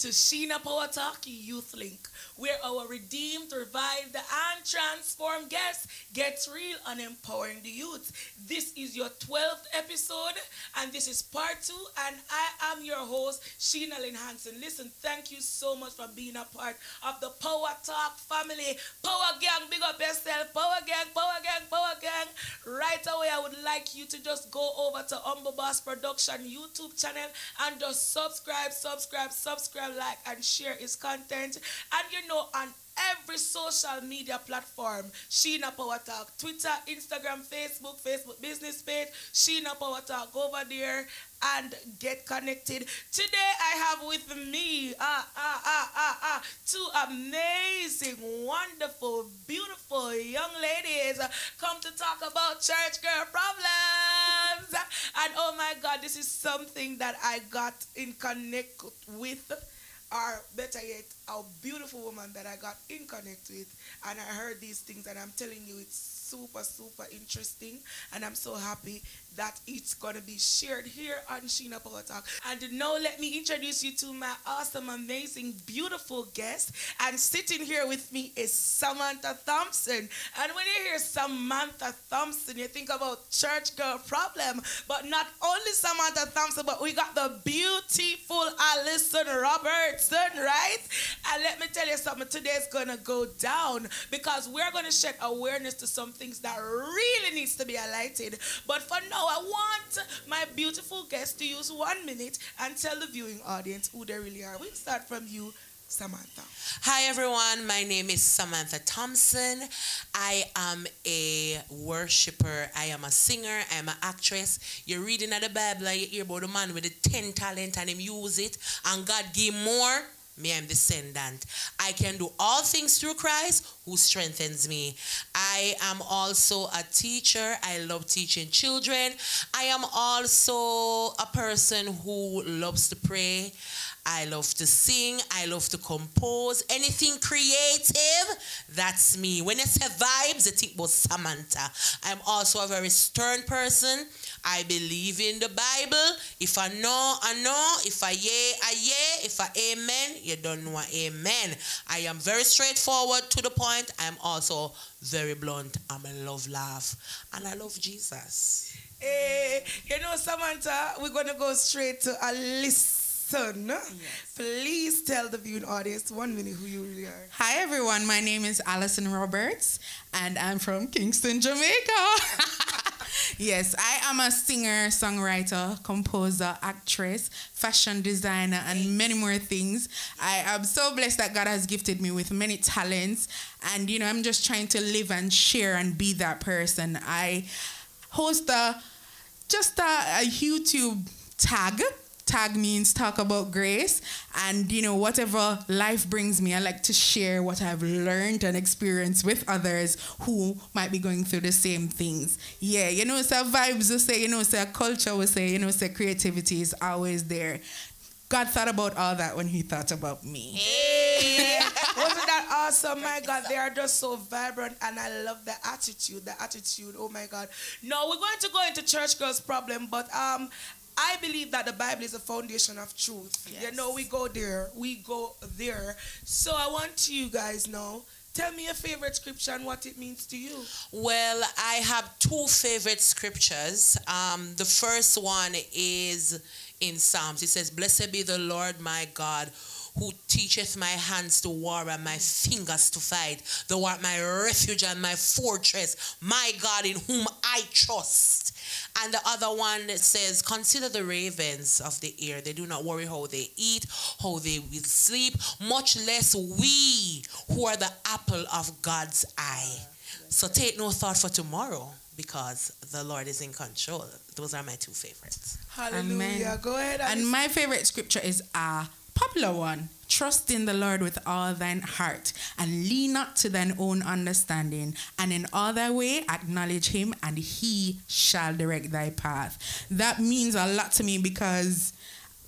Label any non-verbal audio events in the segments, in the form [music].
to Sheena Power Talk Youth Link, where our redeemed, revived, and transformed guests gets real and empowering the youth. This is your 12th episode, and this is part two, and I am your host, Sheena Lyn Hanson. Listen, thank you so much for being a part of the Power Talk family. Power Gang, big up yourself. Power Gang, Power Gang, Power Gang. Right away, I would like you to just go over to Humble Boss Production YouTube channel and just subscribe, subscribe, subscribe, like, and share his content. And you know, on every social media platform, Sheena Power Talk, Twitter, Instagram, Facebook, Facebook business page, Sheena Power Talk. Go over there and get connected. Today I have with me ah, ah, ah, ah, ah, two amazing, wonderful, beautiful young ladies come to talk about church girl problems. And oh my God, this is something that I got in connect with or better yet, a beautiful woman that I got in connect with, and I heard these things, and I'm telling you, it's super, super interesting, and I'm so happy that it's gonna be shared here on Sheena Power Talk. And now let me introduce you to my awesome, amazing, beautiful guest. And sitting here with me is Samantha Thompson. And when you hear Samantha Thompson, you think about church girl problem. But not only Samantha Thompson, but we got the beautiful Allison Robertson, right? And let me tell you something, today's gonna go down because we're gonna shed awareness to some things that really needs to be highlighted. But for now, I want my beautiful guests to use one minute and tell the viewing audience who they really are. We'll start from you, Samantha. Hi everyone, my name is Samantha Thompson. I am a worshiper, I am a singer, I am an actress. You're reading at the Bible you hear about the man with the 10 talent and him use it and God give more me I'm descendant. I can do all things through Christ who strengthens me. I am also a teacher. I love teaching children. I am also a person who loves to pray. I love to sing. I love to compose. Anything creative, that's me. When I say vibes, I think about Samantha. I'm also a very stern person. I believe in the Bible. If I know, I know. If I yay, I yay. If I amen, you don't know amen. I am very straightforward to the point. I'm also very blunt. I'm a love laugh. And I love Jesus. Hey, you know, Samantha, we're going to go straight to a list son. Yes. Please tell the viewing audience one minute who you really are. Hi everyone, my name is Allison Roberts and I'm from Kingston, Jamaica. [laughs] yes, I am a singer, songwriter, composer, actress, fashion designer, and many more things. I am so blessed that God has gifted me with many talents. And, you know, I'm just trying to live and share and be that person. I host a just a, a YouTube tag tag means talk about grace and you know whatever life brings me i like to share what i've learned and experienced with others who might be going through the same things yeah you know so vibes will say you know so culture will say you know so creativity is always there God thought about all that when He thought about me. Hey. [laughs] Wasn't that awesome? My God, they are just so vibrant, and I love the attitude. The attitude. Oh my God. No, we're going to go into church girls' problem, but um, I believe that the Bible is a foundation of truth. Yes. You know, we go there, we go there. So I want you guys know. Tell me your favorite scripture and what it means to you. Well, I have two favorite scriptures. Um, the first one is in Psalms. It says, Blessed be the Lord my God who teacheth my hands to war and my fingers to fight. Thou art my refuge and my fortress, my God in whom I trust. And the other one says, Consider the ravens of the air. They do not worry how they eat, how they will sleep, much less we who are the apple of God's eye. So take no thought for tomorrow because the Lord is in control. Those are my two favorites. Hallelujah. Amen. Go ahead. And my favorite scripture is a popular one. Trust in the Lord with all thine heart, and lean not to thine own understanding, and in all thy way acknowledge him, and he shall direct thy path. That means a lot to me because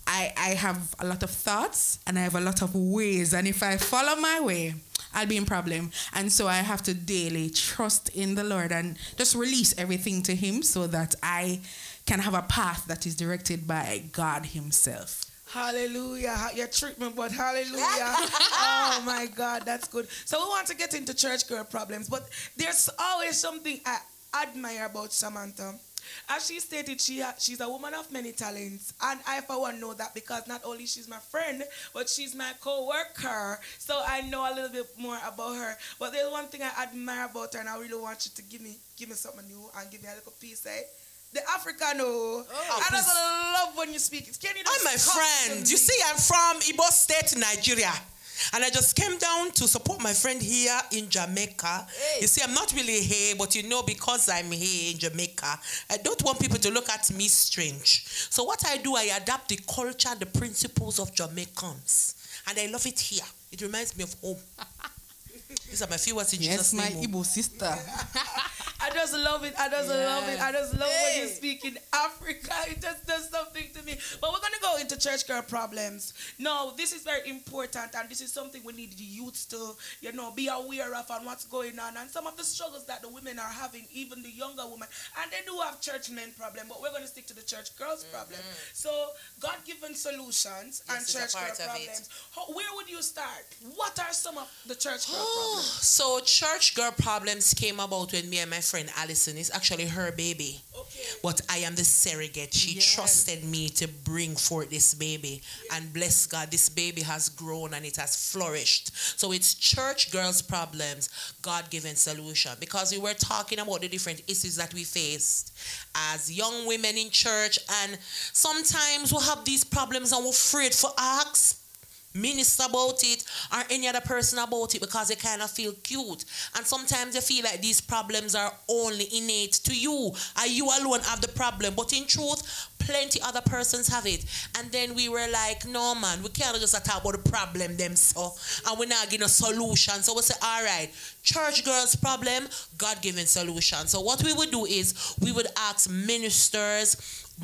I, I have a lot of thoughts and I have a lot of ways, and if I follow my way, I'll be in problem. And so I have to daily trust in the Lord and just release everything to him so that I can have a path that is directed by God himself. Hallelujah. Your treatment, but hallelujah. [laughs] oh my God, that's good. So we want to get into church girl problems, but there's always something I admire about Samantha. As she stated, she ha- she's a woman of many talents, and I for one know that because not only she's my friend, but she's my co-worker. So I know a little bit more about her. But there's one thing I admire about her, and I really want you to give me give me something new and give me a little piece. Eh? The African, oh. oh. I love when you speak. Can you I'm my just talk to friend. You see, I'm from Ibo State, Nigeria. And I just came down to support my friend here in Jamaica. You see, I'm not really here, but you know, because I'm here in Jamaica, I don't want people to look at me strange. So what I do, I adapt the culture, the principles of Jamaicans. And I love it here. It reminds me of home. [laughs] These are my few words in Yes, Jesus' my name. oh. Igbo sister. [laughs] I just love it. I just love it. I just love when you speak in Africa. [laughs] It just does something to me. But we're gonna go into church girl problems. No, this is very important, and this is something we need the youths to, you know, be aware of and what's going on, and some of the struggles that the women are having, even the younger women. And they do have church men problem, but we're gonna stick to the church girls problem. Mm-hmm. So God-given solutions and This is a church girl part of it. problems. How, where would you start? What are some of the church girl oh, problems? So church girl problems came about when me and my friend Allison is actually her baby. Okay. But I am the surrogate. She Yes. trusted me to bring forth this baby. And bless God, this baby has grown and it has flourished. So it's church girls' problems, God given solution. Because we were talking about the different issues that we faced as young women in church. And sometimes we have these problems and we're afraid for ask minister about it or any other person about it because they kind of feel cute. And sometimes they feel like these problems are only innate to you. Or you alone have the problem. But in truth, plenty other persons have it. And then we were like, no man, we can't just talk about the problem them so and we're not getting a solution. So we say, all right, church girls problem, God given solution. So what we would do is we would ask ministers,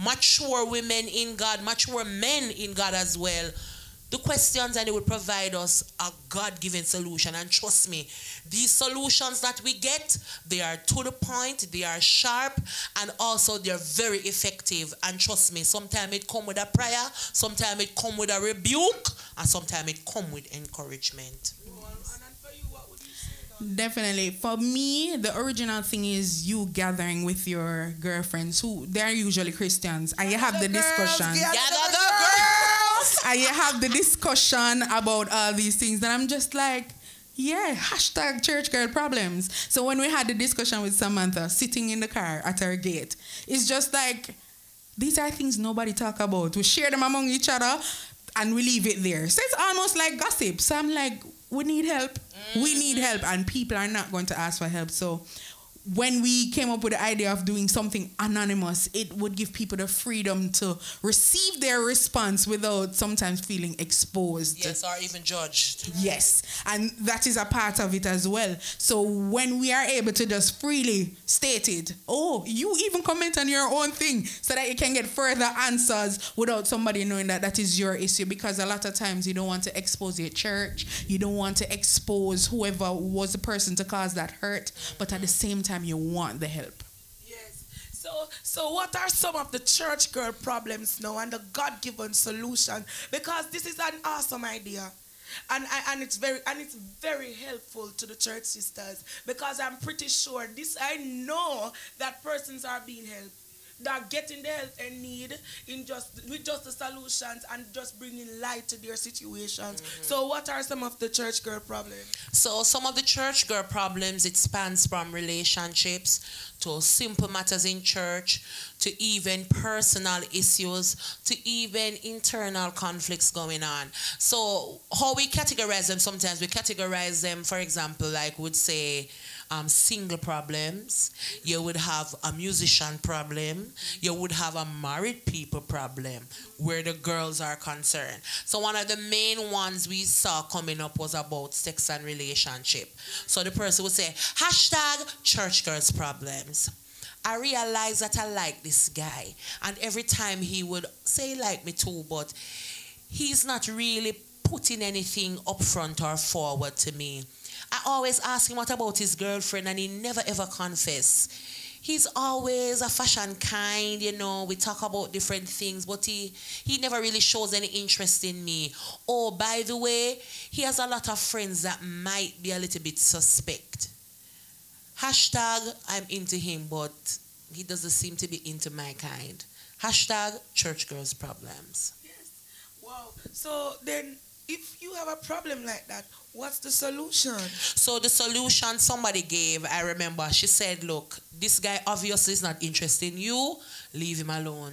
mature women in God, mature men in God as well the questions and they will provide us a God-given solution. And trust me, these solutions that we get, they are to the point, they are sharp, and also they're very effective. And trust me, sometimes it come with a prayer, sometimes it come with a rebuke, and sometimes it come with encouragement. Definitely. For me, the original thing is you gathering with your girlfriends who they're usually Christians and you have the discussion. gather Gather the the girls! And you have the discussion about all these things. And I'm just like, yeah, hashtag church girl problems. So when we had the discussion with Samantha sitting in the car at her gate, it's just like these are things nobody talk about. We share them among each other and we leave it there. So it's almost like gossip. So I'm like, we need help. We need mm. help. And people are not going to ask for help. So when we came up with the idea of doing something anonymous, it would give people the freedom to receive their response without sometimes feeling exposed. Yes, or even judged. Yes, and that is a part of it as well. So when we are able to just freely state it, oh, you even comment on your own thing so that you can get further answers without somebody knowing that that is your issue. Because a lot of times you don't want to expose your church, you don't want to expose whoever was the person to cause that hurt, but at the same time you want the help. Yes. So, so what are some of the church girl problems now and the God-given solution? Because this is an awesome idea. And, I- and it's very and it's very helpful to the church sisters because I'm pretty sure this I know that persons are being helped. They're getting the help they need in just with just the solutions and just bringing light to their situations. Mm-hmm. So what are some of the church girl problems? So some of the church girl problems it spans from relationships to simple matters in church to even personal issues to even internal conflicts going on. So how we categorize them sometimes we categorize them for example like would say um, single problems, you would have a musician problem, you would have a married people problem where the girls are concerned. So one of the main ones we saw coming up was about sex and relationship. So the person would say, hashtag church girls problems. I realized that I like this guy. And every time he would say like me too, but he's not really putting anything up front or forward to me. I always ask him what about his girlfriend and he never ever confess. he's always a fashion kind, you know. We talk about different things, but he he never really shows any interest in me. Oh, by the way, he has a lot of friends that might be a little bit suspect. Hashtag I'm into him, but he doesn't seem to be into my kind. Hashtag church girls problems. Yes. Wow. So then, if you have a problem like that, what's the solution? So the solution somebody gave, I remember, she said, "Look, this guy obviously is not interested in you. Leave him alone.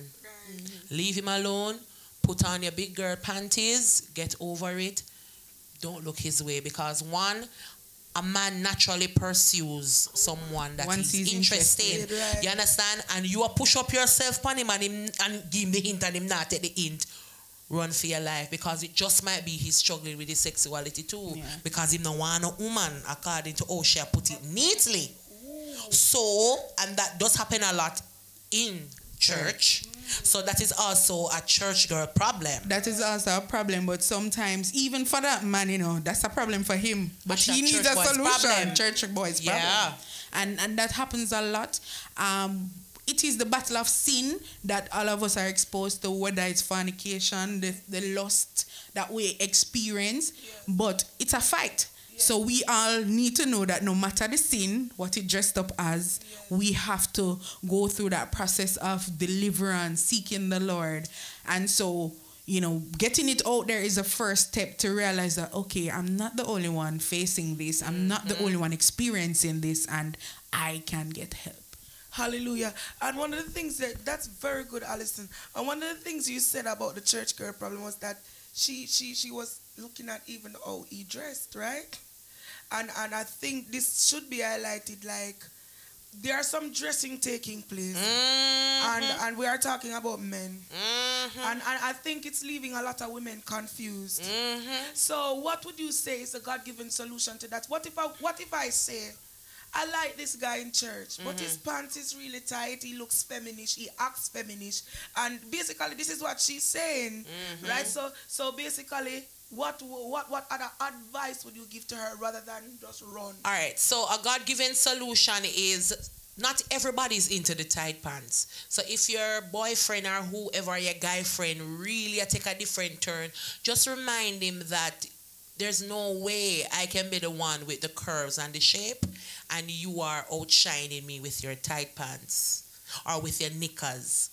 Leave him alone. Put on your big girl panties. Get over it. Don't look his way because one." A man naturally pursues someone that Once he's he's interested. interested, right. You understand? And you push up yourself on him and, him and give him the hint and him not take the hint. Run for your life because it just might be he's struggling with his sexuality too. Yeah. Because he no want a woman according to how she put it neatly. So, and that does happen a lot in church. So that is also a church girl problem. That is also a problem, but sometimes even for that man, you know, that's a problem for him. But he needs a solution. problem. Church boys problem. Yeah. And and that happens a lot. Um it is the battle of sin that all of us are exposed to, whether it's fornication, the, the lust that we experience. But it's a fight. So we all need to know that no matter the sin, what it dressed up as, we have to go through that process of deliverance, seeking the Lord. And so, you know, getting it out there is a first step to realize that, okay, I'm not the only one facing this. I'm not the mm-hmm. only one experiencing this, and I can get help. Hallelujah. And one of the things that that's very good, Allison. And one of the things you said about the church girl problem was that she she she was looking at even how he dressed, right? And and I think this should be highlighted like there are some dressing taking place. Mm-hmm. And and we are talking about men. Mhm. And, and I think it's leaving a lot of women confused. Mhm. So what would you say is a God-given solution to that? What if I what if I say I like this guy in church, but mm-hmm. his pants is really tight. He looks feminish. He acts feminish, and basically, this is what she's saying, mm-hmm. right? So, so basically, what what what other advice would you give to her rather than just run? All right. So a God-given solution is not everybody's into the tight pants. So if your boyfriend or whoever your guy friend really take a different turn, just remind him that there's no way I can be the one with the curves and the shape, and you are outshining me with your tight pants or with your knickers.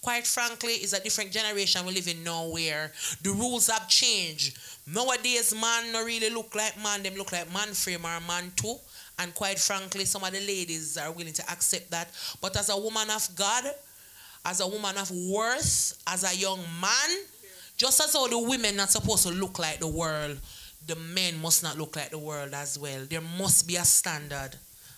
Quite frankly, it's a different generation we live in now where the rules have changed. Nowadays, man no really look like man, them look like man frame or man too. And quite frankly, some of the ladies are willing to accept that. But as a woman of God, as a woman of worth, as a young man, just as all the women not supposed to look like the world, the men must not look like the world as well. There must be a standard.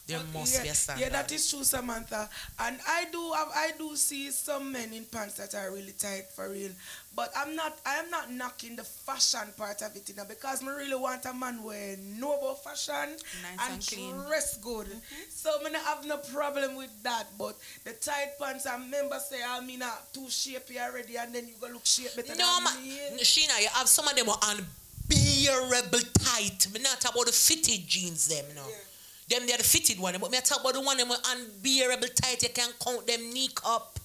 There must yeah, be a standard. Yeah, that is true, Samantha. And I do have, I do see some men in pants that are really tight for real. But I'm not I am not knocking the fashion part of it, you know, because I really want a man where know about fashion Nice and, and clean. dress good. So I don't have no problem with that. But the tight pants, I remember say I mean uh, too shapy already, and then you go look shape better No, than man. me. Sheena, you have some of them are unbearable tight. Me not talk about the fitted jeans them, you know. Them they're the fitted one, but me talk about the one them are unbearable tight. You can count them knee up.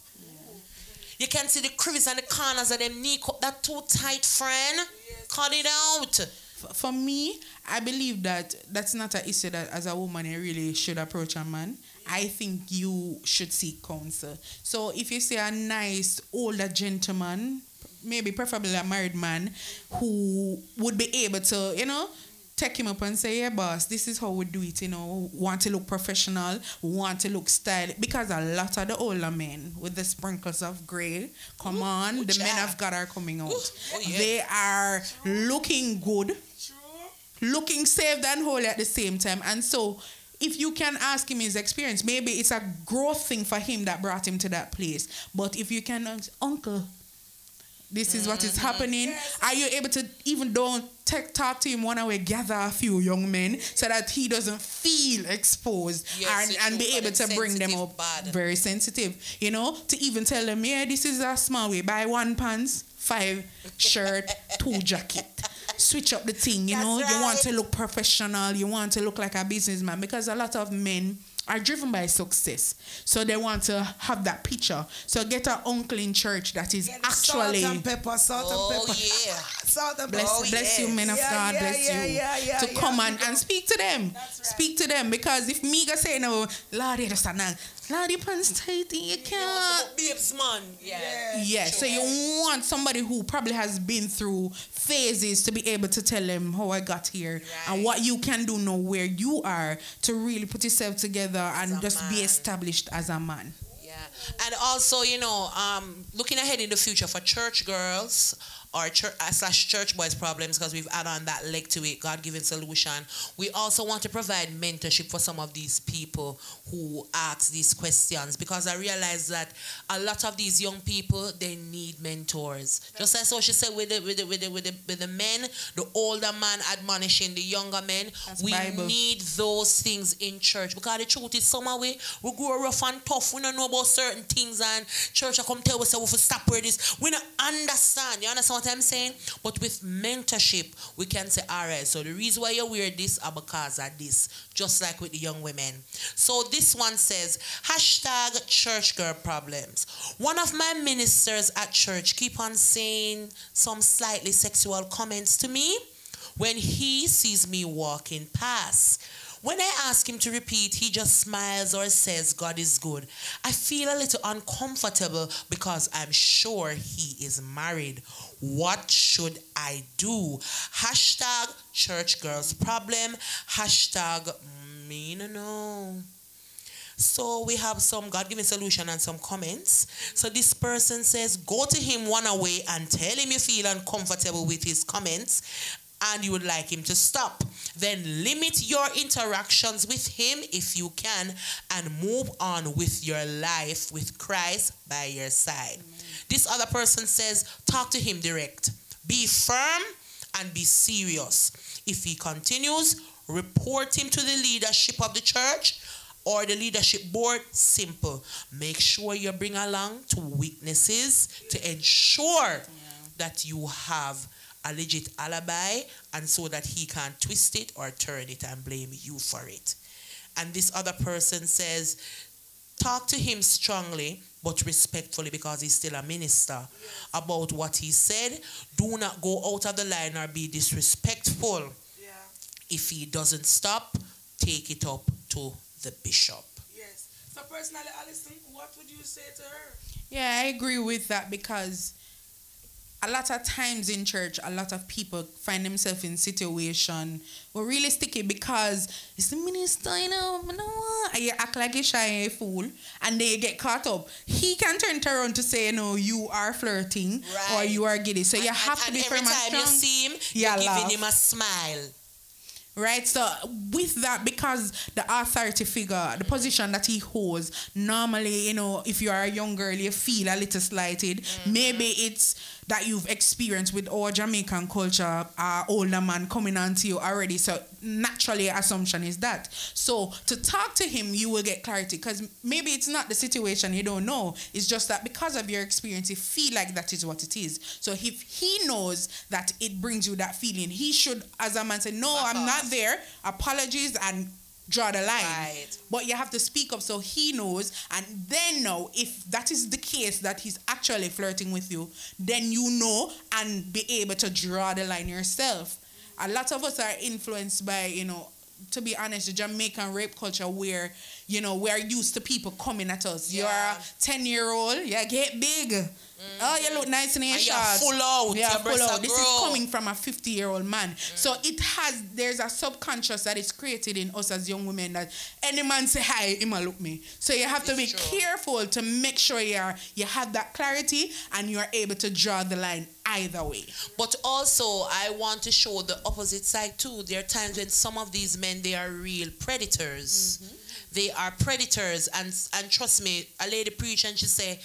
You can see the crevice and the corners of them knee cup. That too tight, friend. Cut it out. For me, I believe that that's not an issue that as a woman you really should approach a man. I think you should seek counsel. So if you see a nice older gentleman, maybe preferably a married man, who would be able to, you know, take him up and say, yeah, boss, this is how we do it, you know, want to look professional, want to look stylish. Because a lot of the older men with the sprinkles of grey, come on, the men child. of God are coming out. oh, yeah. They are looking good True. looking saved and holy at the same time. And so, if you can ask him his experience, maybe it's a growth thing for him that brought him to that place. But if you can, ask, Uncle, this is what is Mm-hmm. happening. Are you able to even don't talk to him one way, gather a few young men so that he doesn't feel exposed Yes, and, and be able to bring them up bad. very sensitive, you know, to even tell them, yeah, this is a small way. Buy one pants, five shirt, two [laughs] jacket. Switch up the thing, you That's know. You want to look professional. You want to look like a businessman because a lot of men are driven by success. So they want to have that picture. So get an uncle in church that is Get actually salt and pepper, salt Oh, and pepper. yeah. [laughs] salt and bless, pepper. Oh, bless you, yes. men of Yeah, God, yeah, bless yeah, you, yeah, yeah, to yeah. come and, and speak to them. That's right. Speak to them because if me go say no, Lord, you just now, Lord, your pants tight, you can't. Babes, man. Yeah. Yeah, so you want somebody who probably has been through phases to be able to tell them how I got here and what you can do now where you are to really put yourself together and a just be established as a man. Yeah, and also, you know, um, looking ahead in the future for church girls or church uh, slash church boys problems because we've added on that leg to it, God given solution. We also want to provide mentorship for some of these people who ask these questions because I realize that a lot of these young people they need mentors. Just as so she said with the with the with the with the, with the men, the older man admonishing the younger men. That's we Bible. need those things in church because the truth is some way we grow rough and tough. We don't know about certain things and church I come tell us say we have to stop where this. We don't understand. You understand what I'm saying? But with mentorship, we can say, all right, so the reason why you wear this are because of this. Just like with the young women. So this one says, hashtag church girl problems. One of my ministers at church keep on saying some slightly sexual comments to me when he sees me walking past. When I ask him to repeat, he just smiles or says, God is good. I feel a little uncomfortable because I'm sure he is married. What should I do? Hashtag church girls problem. Hashtag me no know. So we have some God given solution and some comments. So this person says, go to him one away and tell him you feel uncomfortable with his comments and you would like him to stop. Then limit your interactions with him if you can and move on with your life with Christ by your side. This other person says, talk to him direct. Be firm and be serious. If he continues, report him to the leadership of the church or the leadership board. Simple. Make sure you bring along two witnesses to ensure that you have a legit alibi and so that he can't twist it or turn it and blame you for it. And this other person says, talk to him strongly but respectfully because he's still a minister about what he said. Do not go out of the line or be disrespectful. Yeah. If he doesn't stop, take it up to the bishop. Yes. So personally, Allison, what would you say to her? Yeah, I agree with that because a lot of times in church, a lot of people find themselves in situation were really sticky because it's the minister, you know, you know what? And you act like a shy fool and they get caught up. He can turn around to say, no, you are flirting or you are giddy. So you have and, to be and firm every and time you see him, you're laugh. giving him a smile. Right, so with that, because the authority figure, the position that he holds, normally, you know, if you are a young girl, you feel a little slighted. Mm-hmm. Maybe it's that you've experienced with our Jamaican culture, uh, older man coming onto you already. So naturally, assumption is that. So to talk to him, you will get clarity because maybe it's not the situation you don't know. It's just that because of your experience, you feel like that is what it is. So if he knows that it brings you that feeling, he should, as a man, say, "No, I'm not there. Apologies and." Draw the line, Right. but you have to speak up so he knows, and then know if that is the case that he's actually flirting with you, then you know and be able to draw the line yourself. A lot of us are influenced by, you know, to be honest, the Jamaican rape culture where, you know, we're used to people coming at us. Yeah. You're a 10 year old, you get big. Mm. Oh, you look nice in your And you're full out, Yeah, full out. This is coming from a 50 year old man. Mm. So it has, there's a subconscious that is created in us as young women that any man say hi, him look me. So you have to be true. careful to make sure you're, you have that clarity and you're able to draw the line either way. But also, I want to show the opposite side too. There are times when some of these men they are real predators. Mm-hmm. They are predators, and and trust me, a lady preach and she say,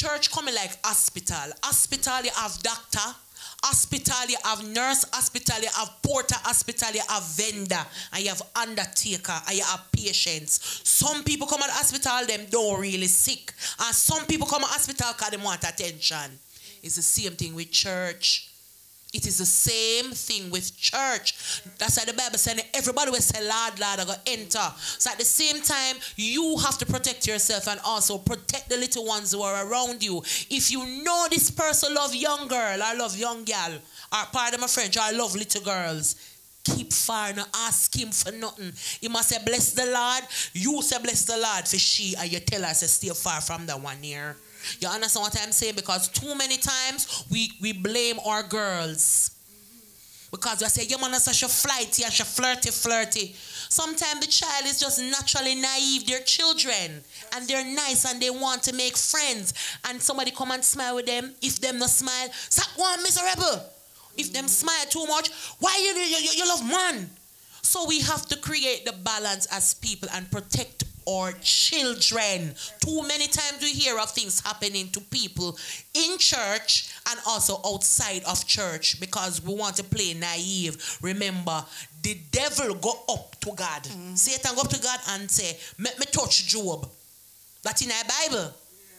church coming like hospital. Hospital, you have doctor. Hospital, you have nurse. Hospital, you have porter. Hospital, you have vendor. And you have undertaker. And you have patients. Some people come at hospital, them don't really sick. And some people come at hospital because they want attention. It's the same thing with church. It is the same thing with church. That's why the Bible said everybody will say, Lord, Lord, I go enter. So at the same time, you have to protect yourself and also protect the little ones who are around you. If you know this person love young girl, I love young girl, or pardon my French, I love little girls. Keep far, no ask him for nothing. He must say, bless the Lord. You say, bless the Lord for she, and you tell her, say, stay far from the one here. You understand what I'm saying? Because too many times we, we blame our girls. Because we say, your man is such a flighty such flirty, flirty. Sometimes the child is just naturally naive. They're children and they're nice and they want to make friends. And somebody come and smile with them. If them not smile, stop one miserable. If them smile too much, why you, you, you love man? So we have to create the balance as people and protect or children. Too many times we hear of things happening to people in church and also outside of church because we want to play naive. Remember, the devil go up to God. Mm. Satan go up to God and say, "Let me touch Job." That in our Bible. Yeah.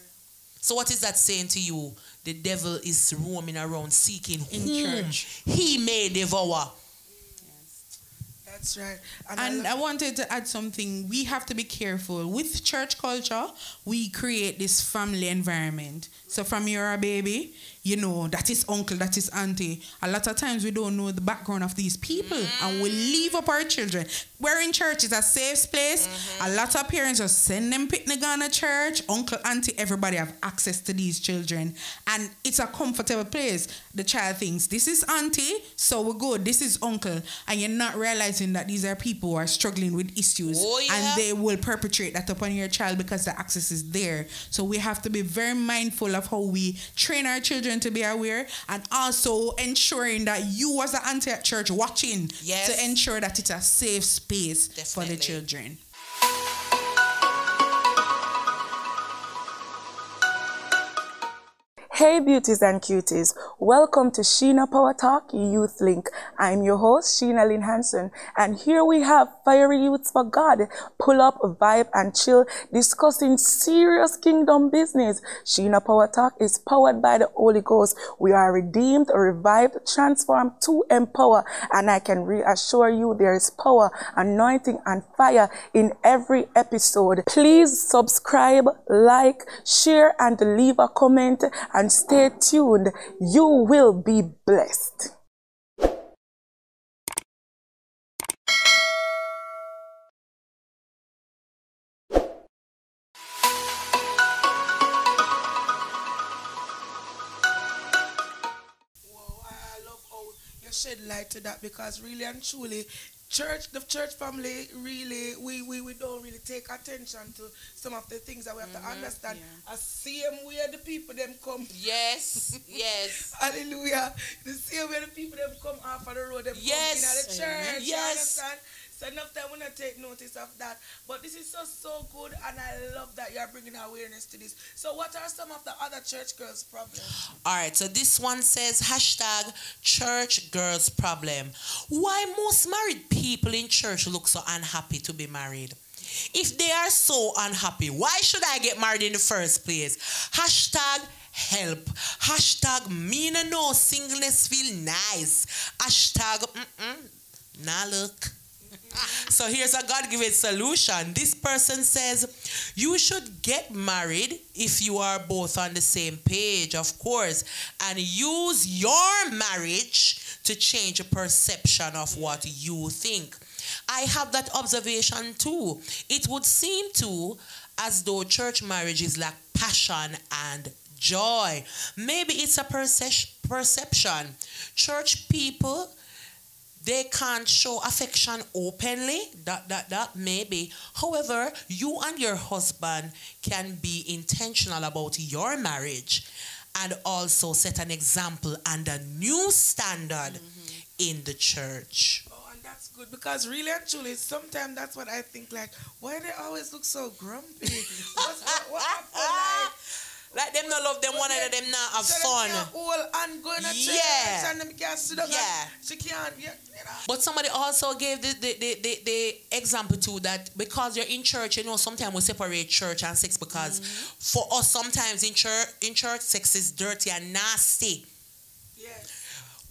So what is that saying to you? The devil is roaming around seeking in whom church. he may devour. That's right. And, and I, I, wanted to add something. We have to be careful. With church culture, we create this family environment. So from you're a baby, you know, that is uncle, that is auntie. A lot of times we don't know the background of these people mm-hmm. and we leave up our children. We're in church, it's a safe place. Mm-hmm. A lot of parents just send them picnic on a church. Uncle, auntie, everybody have access to these children. And it's a comfortable place. The child thinks, this is auntie, so we're good. This is uncle. And you're not realizing that these are people who are struggling with issues. Oh, yeah. And they will perpetrate that upon your child because the access is there. So we have to be very mindful of how we train our children children to be aware and also ensuring that you as an auntie at church watching yes. to ensure that it's a safe space Definitely. for the children. Hey beauties and cuties, welcome to Sheena Power Talk Youth Link. I'm your host, Sheena Lyn Hanson, and here we have Fiery Youths for God, pull up, vibe and chill, discussing serious kingdom business. Sheena Power Talk is powered by the Holy Ghost. We are redeemed, revived, transformed to empower, and I can reassure you there is power, anointing and fire in every episode. Please subscribe, like, share and leave a comment and stay tuned. You will be blessed. Shed light to that because really and truly church, the church family, really, we, we, we don't really take attention to some of the things that we have mm-hmm, to understand. Yeah. A same way the people them come. Yes, [laughs] yes. Hallelujah. The same way the people them come off of the road, them yes. come in the church. Yes. You understand? So enough time we not take notice of that. But this is so so good, and I love that you are bringing awareness to this. So what are some of the other church girls' problems? All right. So this one says hashtag church girls problem. Why most married people in church look so unhappy to be married? If they are so unhappy, why should I get married in the first place? Hashtag help. Hashtag me no singleness feel nice. Hashtag mm-mm, nah look. So here's a God given solution. This person says, You should get married if you are both on the same page, of course, and use your marriage to change a perception of what you think. I have that observation too. It would seem to as though church marriage is like passion and joy. Maybe it's a perce- perception. Church people they can't show affection openly that that that maybe however you and your husband can be intentional about your marriage and also set an example and a new standard mm-hmm. in the church. Oh and that's good because really and truly sometimes that's what i think like why they always look so grumpy? [laughs] What's, what, what, like, like them not love them, one of them not have so fun. Going to yeah. them can't. Yeah. She can't. Yeah, you know. But somebody also gave the, the, the, the, the example too that because you're in church, you know, sometimes we separate church and sex because mm-hmm. for us sometimes in church in church sex is dirty and nasty.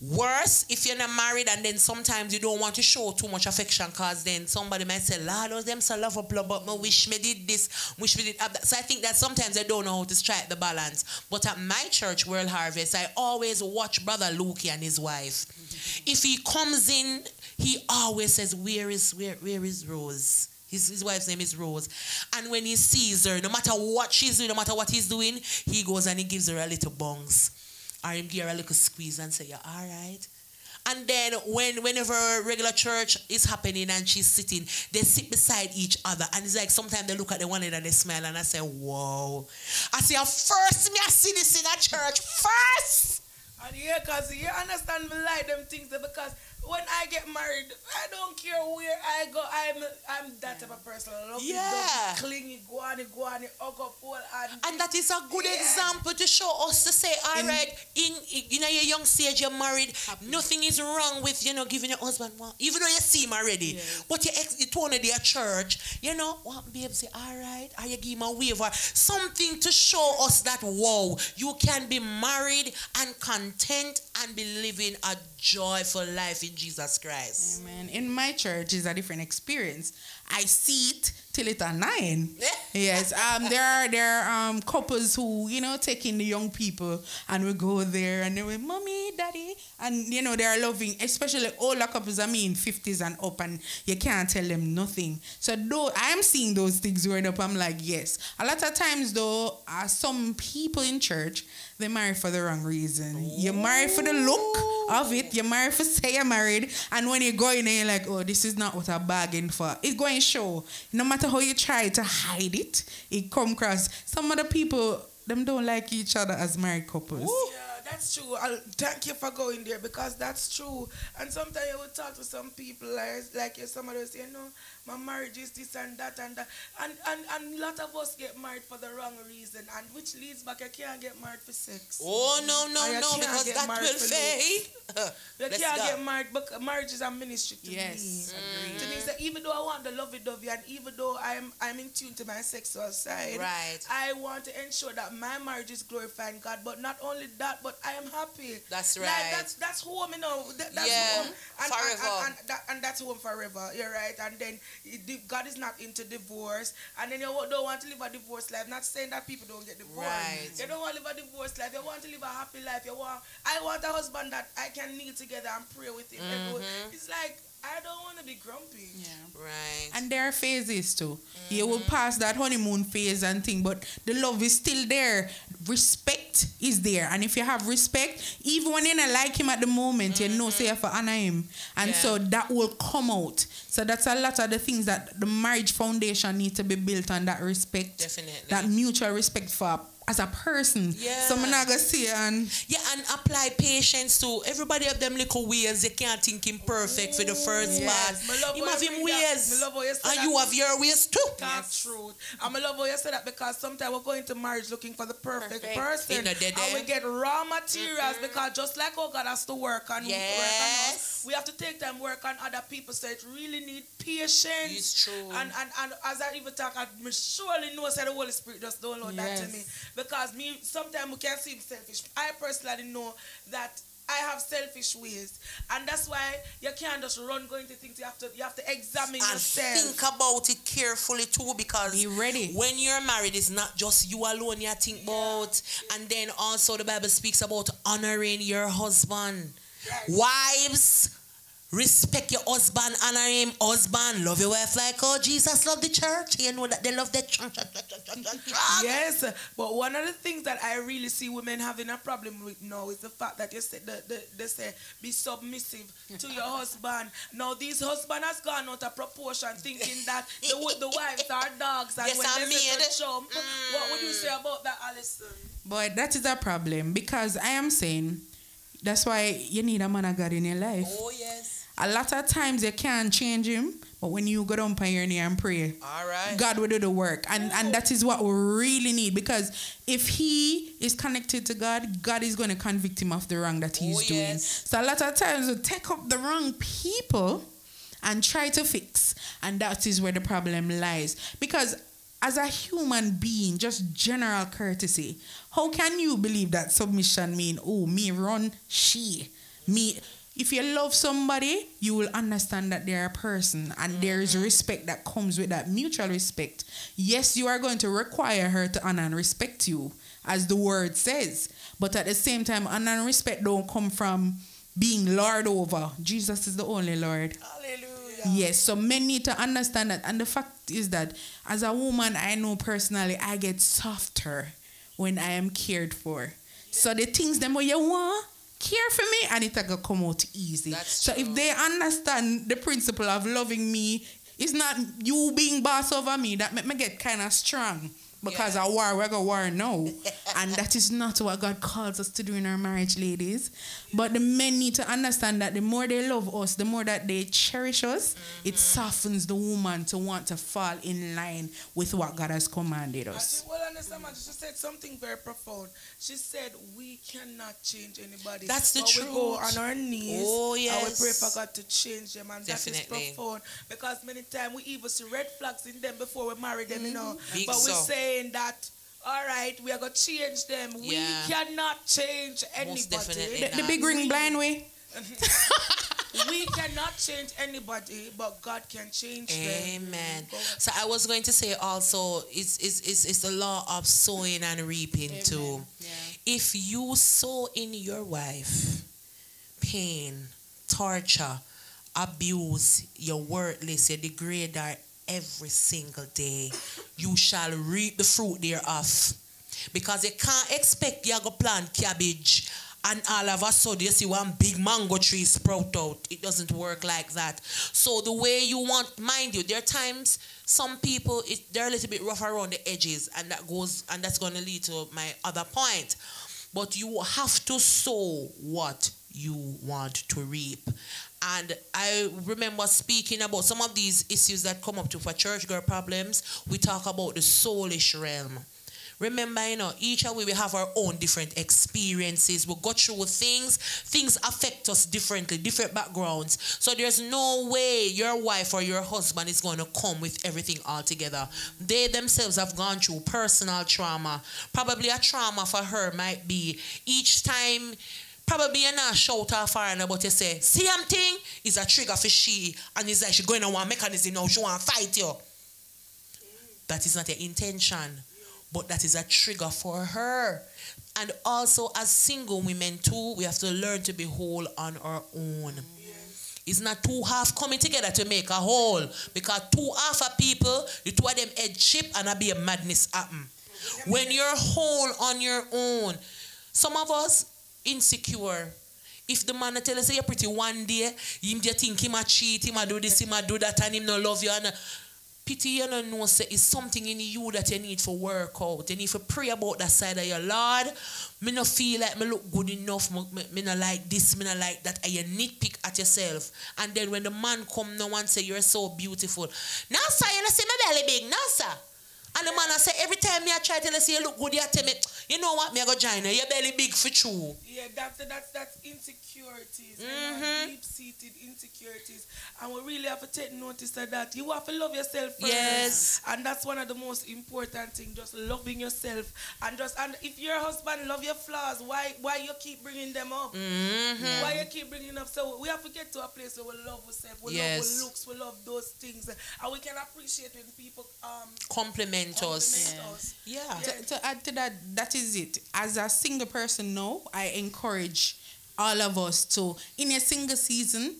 Worse, if you're not married and then sometimes you don't want to show too much affection because then somebody might say, Lord, oh, them so love up, but me wish me did this, wish me did that. So I think that sometimes I don't know how to strike the balance. But at my church, World Harvest, I always watch Brother Lukey and his wife. If he comes in, he always says, Where is where where is Rose? His, his wife's name is Rose. And when he sees her, no matter what she's doing, no matter what he's doing, he goes and he gives her a little bongs or him give her a little squeeze and say, "You're all right." And then when whenever regular church is happening and she's sitting, they sit beside each other. And it's like sometimes they look at the one and they smile and I say, Whoa. I say, first me I see this in a church. First. And yeah, cause you understand me like them things because when I get married, I don't care where I go. I'm I'm that type of person. I love yeah. clingy, go on, go on, hug up, hold and, and that is a good yeah. example to show us to say, all in, right, in, in you know your young stage, you're married. Happy. Nothing is wrong with you know giving your husband one, even though you see him already. Yes. But you ex, you told at church, you know, what babe say, all right, are you give him a waiver, something to show us that wow, you can be married and content and be living a joyful life in Jesus Christ. Amen. In my church is a different experience. I see it till it's a nine. [laughs] yes. Um there are there are um couples who, you know, taking the young people and we go there and they were mommy, daddy, and you know, they're loving, especially older couples, I mean fifties and up and you can't tell them nothing. So though I am seeing those things growing up, I'm like, yes. A lot of times though, uh, some people in church they marry for the wrong reason. You marry for the look of it. You marry for say you're married. And when you go in there, you're like, oh, this is not what I bargained for. It's going to show. No matter how you try to hide it, it come across. Some other people, them don't like each other as married couples. Ooh. Yeah that's true. I'll, thank you for going there because that's true. And sometimes you will talk to some people like, like somebody will say, no, my marriage is this and that and that. And, and, and a lot of us get married for the wrong reason, and which leads back, you can't get married for sex. Oh, no, no, no, because that will fade. [laughs] you can't go. get married, but marriage is a ministry to yes, me. To me, so even though I want the lovey-dovey, and even though I'm, I'm in tune to my sexual side, right. I want to ensure that my marriage is glorifying God, but not only that, but I am happy. That's right. Like, that's, that's home, you know. That, that's yeah, home. And, forever. And, and, and, that, and that's home forever. You're right. And then God is not into divorce, and then you don't want to live a divorce life. Not saying that people don't get divorced. Right. You don't want to live a divorce life. You want to live a happy life. You want. I want a husband that I can kneel together and pray with him. Mm-hmm. It's like I don't want to be grumpy. Yeah. Right. And there are phases too. Mm-hmm. You will pass that honeymoon phase and thing, but the love is still there. Respect is there. And if you have respect, even when you don't like him at the moment, mm-hmm. you know, say you have to honor him. And yeah. so that will come out. So that's a lot of the things that the marriage foundation needs to be built on that respect. Definitely. That mutual respect for as a person. Yeah. So I'm not gonna see and Yeah, and apply patience to everybody of them little ways. You can't think him perfect for the first yes. part. You have him ways. And you have your ways too. That's yes. true. And I love how you say that because sometimes we're going to marriage looking for the perfect, perfect. person. And we get raw materials mm-hmm. because just like how God has to work on, yes. work on us, we have to take them work on other people. So it really need patience. It's true. And and, and as I even talk, I surely know said the Holy Spirit just download yes. that to me because me sometimes we can seem selfish. I personally know that I have selfish ways, and that's why you can't just run going to things. You have to you have to examine and yourself. think about it carefully too, because be ready. When you're married, it's not just you alone. You think yeah. about, and then also the Bible speaks about honoring your husband. Wives, Respect your husband, honor him, husband. Love your wife like oh Jesus loved the church. You know that they love the church. yes, but one of the things that I really see women having a problem with now is the fact that you said the, the, they say be submissive to your husband. Now these husband has gone out of proportion, thinking that the the wives are dogs, and yes, when I they say jump, mm. what would you say about that, Allison? Boy, that is a problem because I am saying that's why you need a man of God in your life. Oh yes a lot of times you can't change him, but when you go down on your knee and pray, all right, God will do the work, and and that is what we really need because if he is connected to God, God is going to convict him of the wrong that he's oh, doing. Yes. So a lot of times we take up the wrong people and try to fix, and that is where the problem lies because as a human being, just general courtesy, how can you believe that submission mean, oh, me run she? Me, if you love somebody, you will understand that they're a person and mm-hmm. there is respect that comes with that mutual respect. Yes, you are going to require her to honor and respect you, as the word says. But at the same time, honor and respect don't come from being Lord over. Jesus is the only Lord. Hallelujah. Yes, so men need to understand that. And the fact is that as a woman, I know personally, I get softer when I am cared for. So the things them what you want, care for me, and it will come out easy. That's so true. if they understand the principle of loving me, it's not you being boss over me that make me get kind of strong because yeah. a war we're going to war now [laughs] and that is not what god calls us to do in our marriage ladies but the men need to understand that the more they love us the more that they cherish us mm-hmm. it softens the woman to want to fall in line with what god has commanded us well understand she said something very profound she said we cannot change anybody that's the truth we go on our knees oh yes and we pray for god to change them and Definitely. that is profound because many times we even see red flags in them before we marry them mm-hmm. you know Big but so. we say saying that all right, we are gonna change them. Yeah. We cannot change anybody. The, the, big ring blind way. we cannot change anybody, but God can change Amen. them. Amen. So I was going to say also, it's, it's, it's, it's the law of sowing and reaping Amen. too. Yeah. If you sow in your wife pain, torture, abuse, you're worthless, you degrade her every single day. You shall reap the fruit thereof. Because you can't expect you to plant cabbage and all of a sudden you see one big mango tree sprout out. It doesn't work like that. So the way you want, mind you, there are times some people it, they're a little bit rough around the edges, and that goes and that's going to lead to my other point. But you have to sow what you want to reap. And I remember speaking about some of these issues that come up to for church girl problems. We talk about the soulish realm. Remember, you know, each of we, we have our own different experiences. We go through things. Things affect us differently, different backgrounds. So there's no way your wife or your husband is going to come with everything all together. They themselves have gone through personal trauma. Probably a trauma for her might be each time Probably you not shout her far enough, but you say, see thing is a trigger for she, and it's like she going on one mechanism now, she want to fight you. That is not your intention, but that is a trigger for her. And also, as single women too, we have to learn to be whole on our own. It's not two half coming together to make a whole. Because two half of people, the two of them head chip and a be a madness happen. When you're whole on your own, some of us insecure. If the man tell you say you're pretty one day, him just think him a cheat, him a do this, him a do that, and him no love you. And uh, pity you no know say it's something in you that you need for work out. You need to pray about that side of your Lord. Me no feel like me look good enough. Me, me, me no like this, me no like that. And you nitpick at yourself. And then when the man come no one say you're so beautiful. Now sir, you know see my belly big. Now sir. And the man I say every time me I try to say you look good, you tell me, you know what, me I go join you. Your belly big for true. Yeah, that's that's that's insecurities. Mm-hmm. Deep seated insecurities. And we really have to take notice of that. You have to love yourself first. Yes. And that's one of the most important things, just loving yourself. And just and if your husband love your flaws, why why you keep bringing them up? Mm-hmm. Why you keep bringing them up? So we have to get to a place where we love ourselves, we yes. love our looks, we love those things. And we can appreciate when people um compliment mentors. Yeah. yeah. To, to, add to that, that is it. As a single person now, I encourage all of us to, in a single season,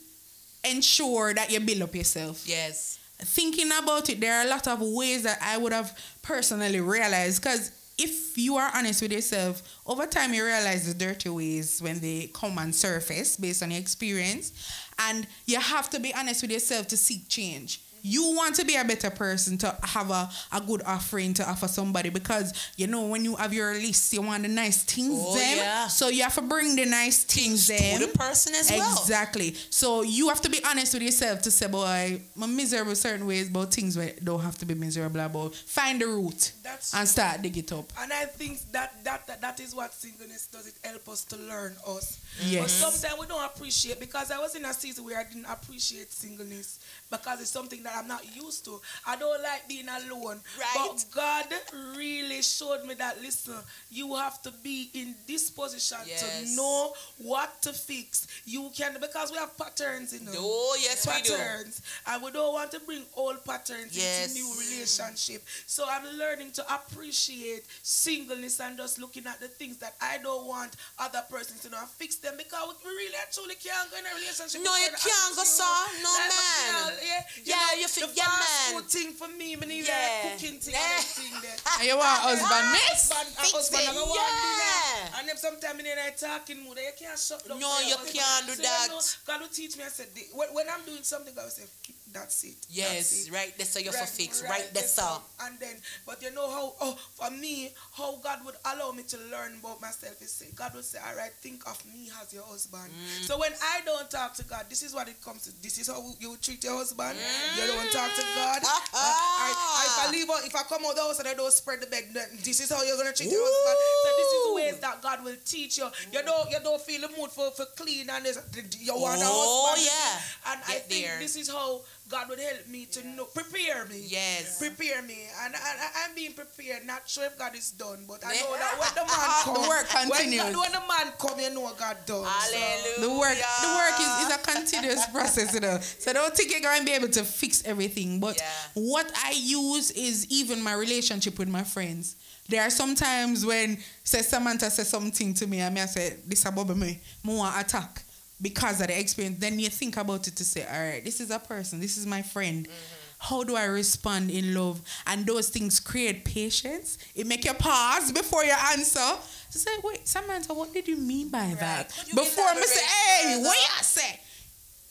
ensure that you build up yourself. Yes. Thinking about it, there are a lot of ways that I would have personally realized because if you are honest with yourself, over time you realize the dirty ways when they come and surface based on your experience. And you have to be honest with yourself to seek change you want to be a better person to have a, a good offering to offer somebody because you know when you have your list you want the nice things oh, them. yeah. so you have to bring the nice things, things to the person as well. Exactly. So you have to be honest with yourself to say boy I'm miserable certain ways but things don't have to be miserable about. Find the root That's and start dig it up. And I think that that, that that is what singleness does. It help us to learn us. Yes. But sometimes we don't appreciate because I was in a season where I didn't appreciate singleness because it's something that I'm not used to. I don't like being alone. Right. But God really showed me that listen, you have to be in this position Yes. to know what to fix. You can because we have patterns in you know. Oh, yes, we do. patterns. And we don't want to bring old patterns Yes. into new relationship. So I'm learning to appreciate singleness and just looking at the things that I don't want other persons to know and fix them because we really and truly can't go in a relationship. No, you can't go so. No, Like, man. Yeah, Yeah, know, you the yeah, fast man. food thing for me, me need uh, Yeah. a cooking thing Yeah. and everything there. [laughs] And you want husband, miss? Husband, a husband, I go want yeah. dinner. And then sometimes in a talking mood, you can't shut down. No, you can't do So, that. You know, God will teach me. I said, when, when I'm doing something, God will say, that's it. that's Yes, it. right That's so you for fix. Right there that's it. And then, but you know how, oh, for me, how God would allow me to learn about myself is say, God would say, all right, think of me as your husband. Mm. So when I don't talk to God, this is what it comes to. This is how you treat your husband. Mm. You don't talk to God. Ah, I, I, if I leave out, if I come out the house and I don't spread the bed, then this is how you're gonna treat your husband. So this is Ooh. ways that God will teach you. You don't, you don't feel the mood for, for clean and this, you want a Oh, husband. yeah. And I think there. this is how God would help me to know, prepare me. Yes. Prepare me. And, and I- I'm being prepared. Not sure if God is done, but I know that when the man [laughs] The comes, work when, continues. God, when the man come, you know God done. So. The work, the work is, is a continuous [laughs] process, you know. So don't think you're going to be able to fix everything. But Yeah. what I use is even my relationship with my friends. There are some times when say Samantha says something to me and me I say this about me, me want attack because of the experience. Then you think about it to say, all right, this is a person, this is my friend. Mm-hmm. How do I respond in love? And those things create patience. It make you pause before you answer. To say, wait, Samantha, what did you mean by that? Could you Before me say, hey, further? what you say?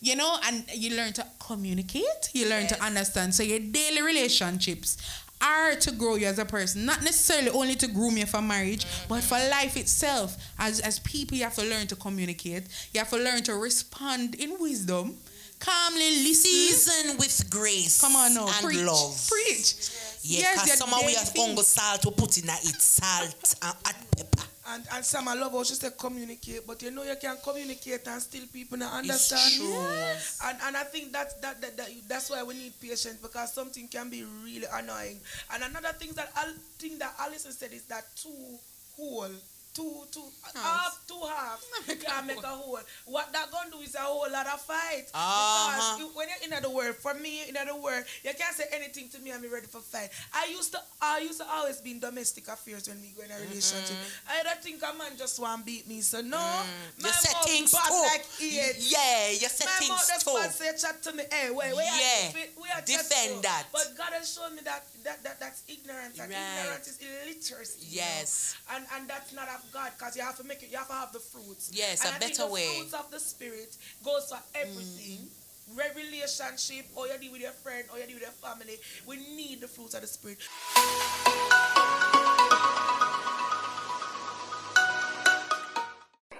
You know, and you learn to communicate, you learn to understand. So your daily relationships are to grow you as a person, not necessarily only to groom you for marriage, but for life itself. As as people, you have to learn to communicate. You have to learn to respond in wisdom, calmly listen. Season with grace. Come on now, and preach, love. preach. Yeah, Yes, because somehow we have thing. salt to put in it, salt and pepper. And, and some I love how she said communicate, but you know you can communicate and still people not understand. true. Yes. And and I think that's that, that, that that's why we need patience because something can be really annoying. And another thing that I think that Allison said is that two whole. Two, two, half, two half can [laughs] make a whole. What that gonna do is a whole lot of fight. Uh-huh. Because you, when you're in the world, for me, in the world, you can't say anything to me and be ready for fight. I used to, I used to always be in domestic affairs when we go in a relationship. I don't think a man just want to beat me, so no. You My set mouth things bad tough. like it. Yeah, you set My mouth things tough. bad say chat to me. Hey, wait, wait. Yeah. We, are Defend that. But God has shown me that, that, that that's ignorance. That Right. ignorance is illiteracy. you know. Yes. And and that's not of God because you have to make it. You have to have the fruits. Yes, and a I better the way. Fruits of the spirit goes for everything. Mm-hmm. Re- Relationship, or you deal with your friend, or you deal with your family. We need the fruits of the spirit.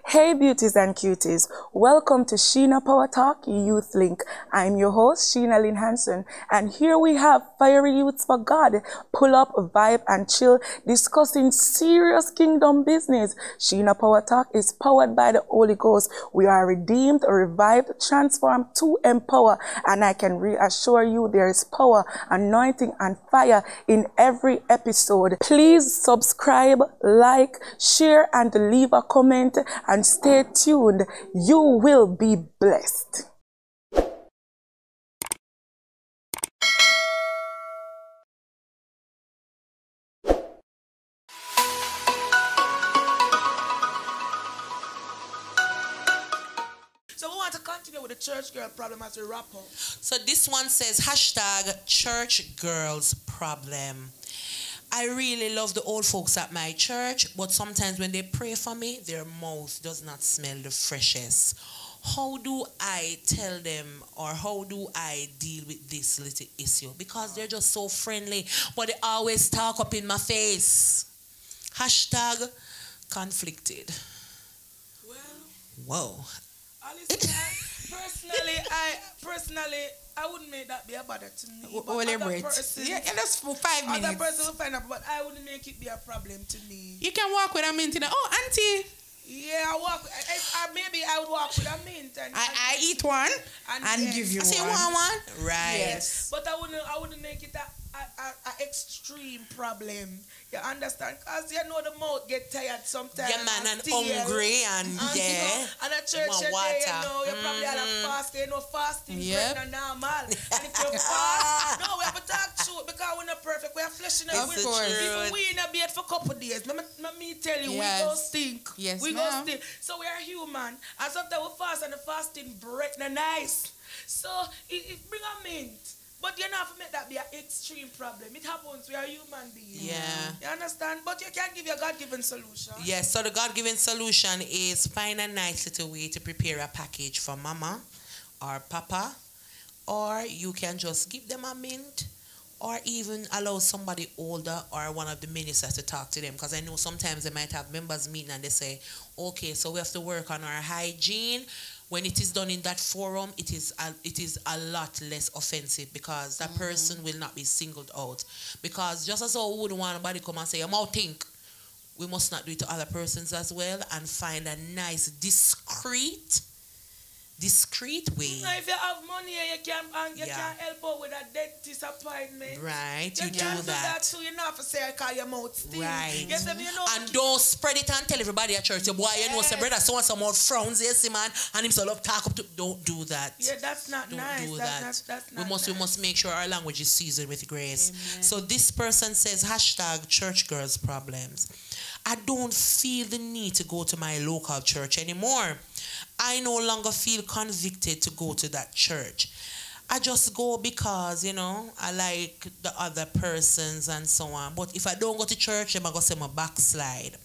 Hey beauties and cuties, welcome to Sheena Power Talk Youth Link. I'm your host, Sheena Lyn Hanson, and here we have Fiery Youths for God. Pull up, vibe, and chill, discussing serious kingdom business. Sheena Power Talk is powered by the Holy Ghost. We are redeemed, revived, transformed to empower, and I can reassure you there is power, anointing, and fire in every episode. Please subscribe, like, share, and leave a comment and stay tuned. You will be blessed. So we want to continue with the church girl problem as we wrap up. So this one says hashtag church girls problem. I really love the old folks at my church, but sometimes when they pray for me, their mouth does not smell the freshest. How do I tell them or how do I deal with this little issue? Because they're just so friendly, but they always talk up in my face. Hashtag conflicted. Well, Whoa. I, personally, I personally, I wouldn't make that be a bother to me. but Holy other persons- Yeah, that's for five Other minutes. person will find out, but I wouldn't make it be a problem to me. You can walk with a mint in the, oh, auntie, Yeah, I walk. I, I, maybe I would walk with a mint. And, I, I eat one and, and yes. give you I one. say one one. Right. Yes. But I wouldn't. I wouldn't make it a, a, a, a extreme problem. You understand? Because you know the mouth get tired sometimes. Yeah, man, and, hungry and, and yeah. You know, and a church a day, you know, you mm. probably had a mm-hmm. fast, you know, fasting yep. break normal. [laughs] and if you fast, no, we have to talk truth because we're not perfect. We are flesh in Of course. If we in a bed for a couple of days, let me, let me tell you, yes. we go stink. Yes, We go stink. So we are human. And sometimes we fast and the fasting break na nice. So it, it bring a mint. But you not to make that be an extreme problem. It happens. We are human beings. Yeah. You understand? But you can't give your God-given solution. Yes. So the God-given solution is find a nice little way to prepare a package for mama or papa, or you can just give them a mint, or even allow somebody older or one of the ministers to talk to them. Because I know sometimes they might have members meeting and they say, okay, so we have to work on our hygiene when it is done in that forum, it is a, it is a lot less offensive because that mm-hmm. person will not be singled out. Because just as we wouldn't want anybody come and say, I'm out think, we must not do it to other persons as well and find a nice, discreet discreet way. Now, if you have money you can and you yeah. can help out with a dentist appointment. Right, you, you do, do that. too. You know to say I call your mouth still. Right. Yes, you know. And don't spread it and tell everybody at church. Your boy, yes. you know, say brother, so and so mouth frowns, yes, man, and him so love talk up to. Don't do that. Yeah, that's not don't nice. Do that's that. Not, that's not we must nice. we must make sure our language is seasoned with grace. Amen. So this person says hashtag church girls problems. I don't feel the need to go to my local church anymore. I no longer feel convicted to go to that church. I just go because, you know, I like the other persons and so on. But if I don't go to church, I'm going to say my backslide.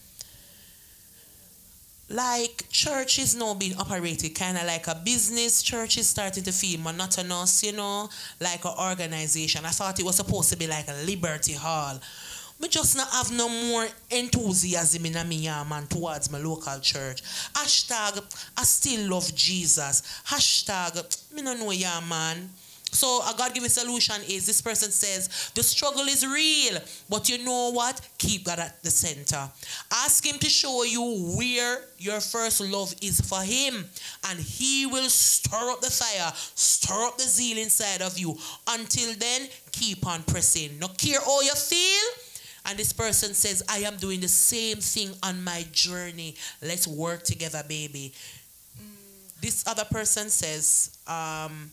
Like, church is now being operated kind of like a business. Church is starting to feel monotonous, you know, like an organization. I thought it was supposed to be like a Liberty Hall me just not have no more enthusiasm in me man towards my local church. Hashtag I still love Jesus. Hashtag me no know yeah man. So a God given solution is this person says the struggle is real, but you know what? Keep God at the center. Ask Him to show you where your first love is for Him, and He will stir up the fire, stir up the zeal inside of you. Until then, keep on pressing. No care how you feel and this person says, I am doing the same thing on my journey. Let's work together, baby. Mm. This other person says, um,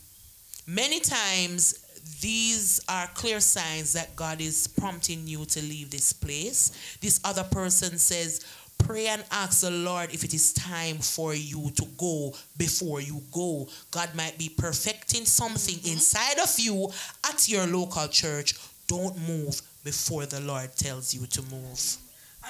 many times these are clear signs that God is prompting you to leave this place. This other person says, pray and ask the Lord if it is time for you to go before you go. God might be perfecting something mm-hmm. inside of you at your local church. Don't move before the Lord tells you to move.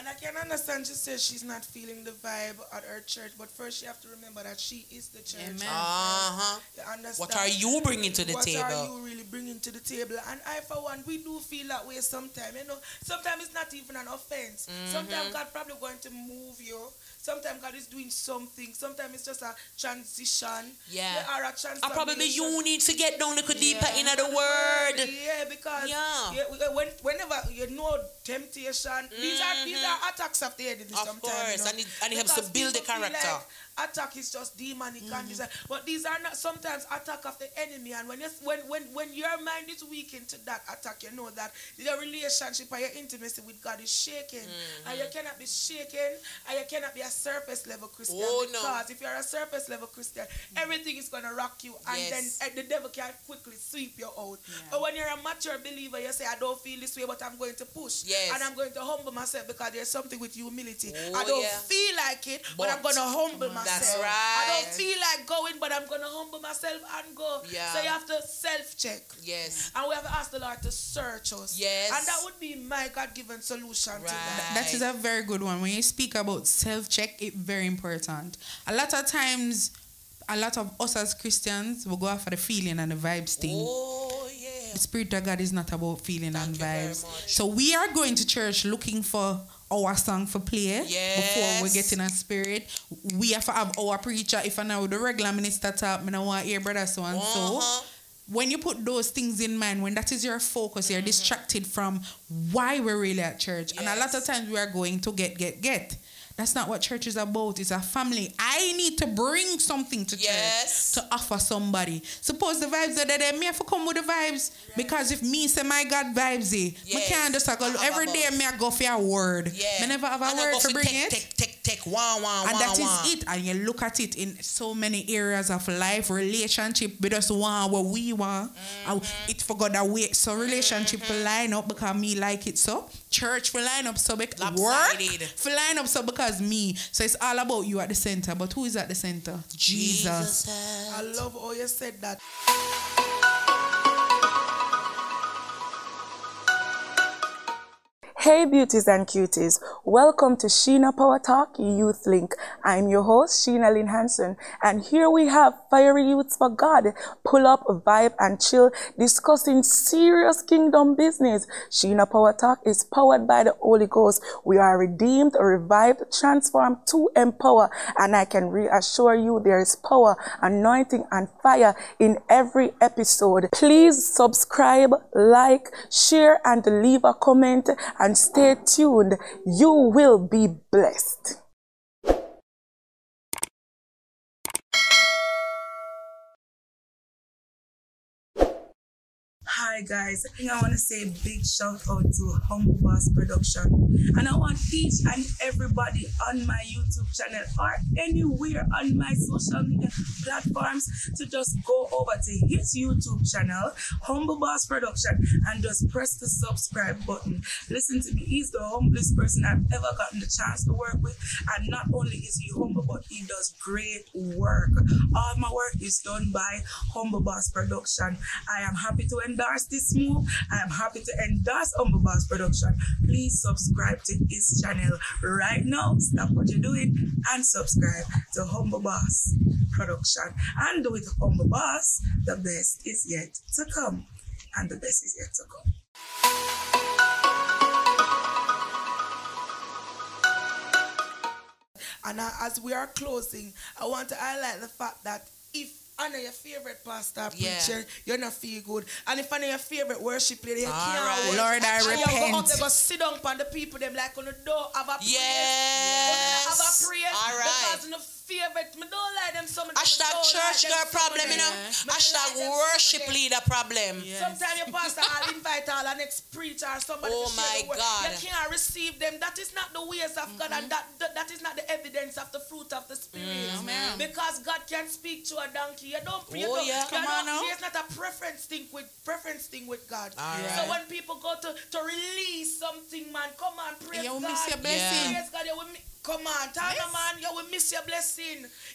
And I can understand she says she's not feeling the vibe at her church, but first you have to remember that she is the church. Amen. Uh-huh. You understand? What are you bringing to the what table? What are you really bringing to the table? And I, for one, we do feel that way sometimes. You know, sometimes it's not even an offense. Mm-hmm. Sometimes God probably going to move you Sometimes God is doing something. Sometimes it's just a transition. Yeah. Or a transformation. Or probably you need to get down a little deeper yeah. in the word. Yeah, because yeah. yeah when, whenever you know temptation, mm-hmm. these are these are attacks of the enemy. Of sometimes, course, you know? and it, and it helps to build the character. Like, attack is just demonic mm-hmm. and desire. But these are not sometimes attack of the enemy. And when you, when when when your mind is weak into that attack, you know that your relationship and your intimacy with God is shaken. Mm-hmm. And you cannot be shaken and you cannot be a surface level Christian. Oh, because no. if you're a surface level Christian, everything is gonna rock you and yes. then and the devil can quickly sweep you out. Yeah. But when you're a mature believer, you say, I don't feel this way, but I'm going to push. Yes. And I'm going to humble myself because there's something with humility. Oh, I don't yeah. feel like it, but, but I'm gonna humble myself. That's right. I don't feel like going, but I'm gonna humble myself and go. Yeah. So you have to self-check. Yes. And we have to ask the Lord to search us. Yes. And that would be my God-given solution right. to that. That is a very good one. When you speak about self-check, it's very important. A lot of times, a lot of us as Christians will go after the feeling and the vibes thing. Oh, yeah. The Spirit of God is not about feeling Thank and vibes. So we are going to church looking for our song for play yes. before we get in a spirit. We have to have our preacher. If I know the regular minister talk, I want to hear brother so and so. Uh-huh. When you put those things in mind, when that is your focus, you're mm-hmm. distracted from why we're really at church. Yes. And a lot of times we are going to get, get, get. That's not what church is about. It's a family. I need to bring something to Yes. church to offer somebody. Suppose the vibes are there, me have to come with the vibes. Because if me say my God vibes, eh, me Yes. can't just go, every day me I go for a word. Yeah. Me never have a And word to bring take, it. Take, take, take, one, one, And one, that is one. it. And you look at it in so many areas of life, relationship, we just want what we want. And it forgot that way. So relationship will line up because me like it so. Church will line up so because work Lopsided. will line up so because me. So it's all about you at the center. But who is at the center? Jesus. I love how you said that. Hey beauties and cuties, welcome to Sheena Power Talk Youth Link. I'm your host, Sheena Lyn Hanson, and here we have Fiery Youths for God. Pull up, vibe, and chill, discussing serious kingdom business. Sheena Power Talk is powered by the Holy Ghost. We are redeemed, revived, transformed to empower, and I can reassure you there is power, anointing, and fire in every episode. Please subscribe, like, share, and leave a comment and stay tuned. You will be blessed. Guys, I think I want to say a big shout out to Humble Boss Production. And I want each and everybody on my YouTube channel or anywhere on my social media platforms to just go over to his YouTube channel, Humble Boss Production, and just press the subscribe button. Listen to me, he's the humblest person I've ever gotten the chance to work with. And not only is he humble, but he does great work. All my work is done by Humble Boss Production. I am happy to endorse this move. I am happy to endorse Humble Boss Production. Please subscribe to his channel right now. Stop what you're doing and subscribe to Humble Boss Production. And with Humble Boss, the best is yet to come. And the best is yet to come. And uh, as we are closing, I want to highlight the fact that if I know your favorite pastor or Yeah. preacher, you're not feel good. And if I know your favorite worship leader, you All can't right. worship. Lord, I And you go repent. up there, go sit down on the people, them like on the door, have a praise. Yes. Have a praise. All right. Because in the favorite, me don't like them. Some Hashtag church girl problem, you know. Hashtag worship leader problem. Sometimes your pastor will invite all the next preacher or somebody Oh my. God. You can't receive them. That is not the ways of God, and that, that that is not the evidence of the fruit of the spirit. Mm-hmm. Because God can speak to a donkey. You don't. You Oh, don't, yeah. you Come don't- on now. There's not a preference thing with preference thing with God. All So right. when people go to to release something, man, come on, praise You God. miss your blessing. Praise God. You will Come on, Tana Yes. man, you will miss your blessing.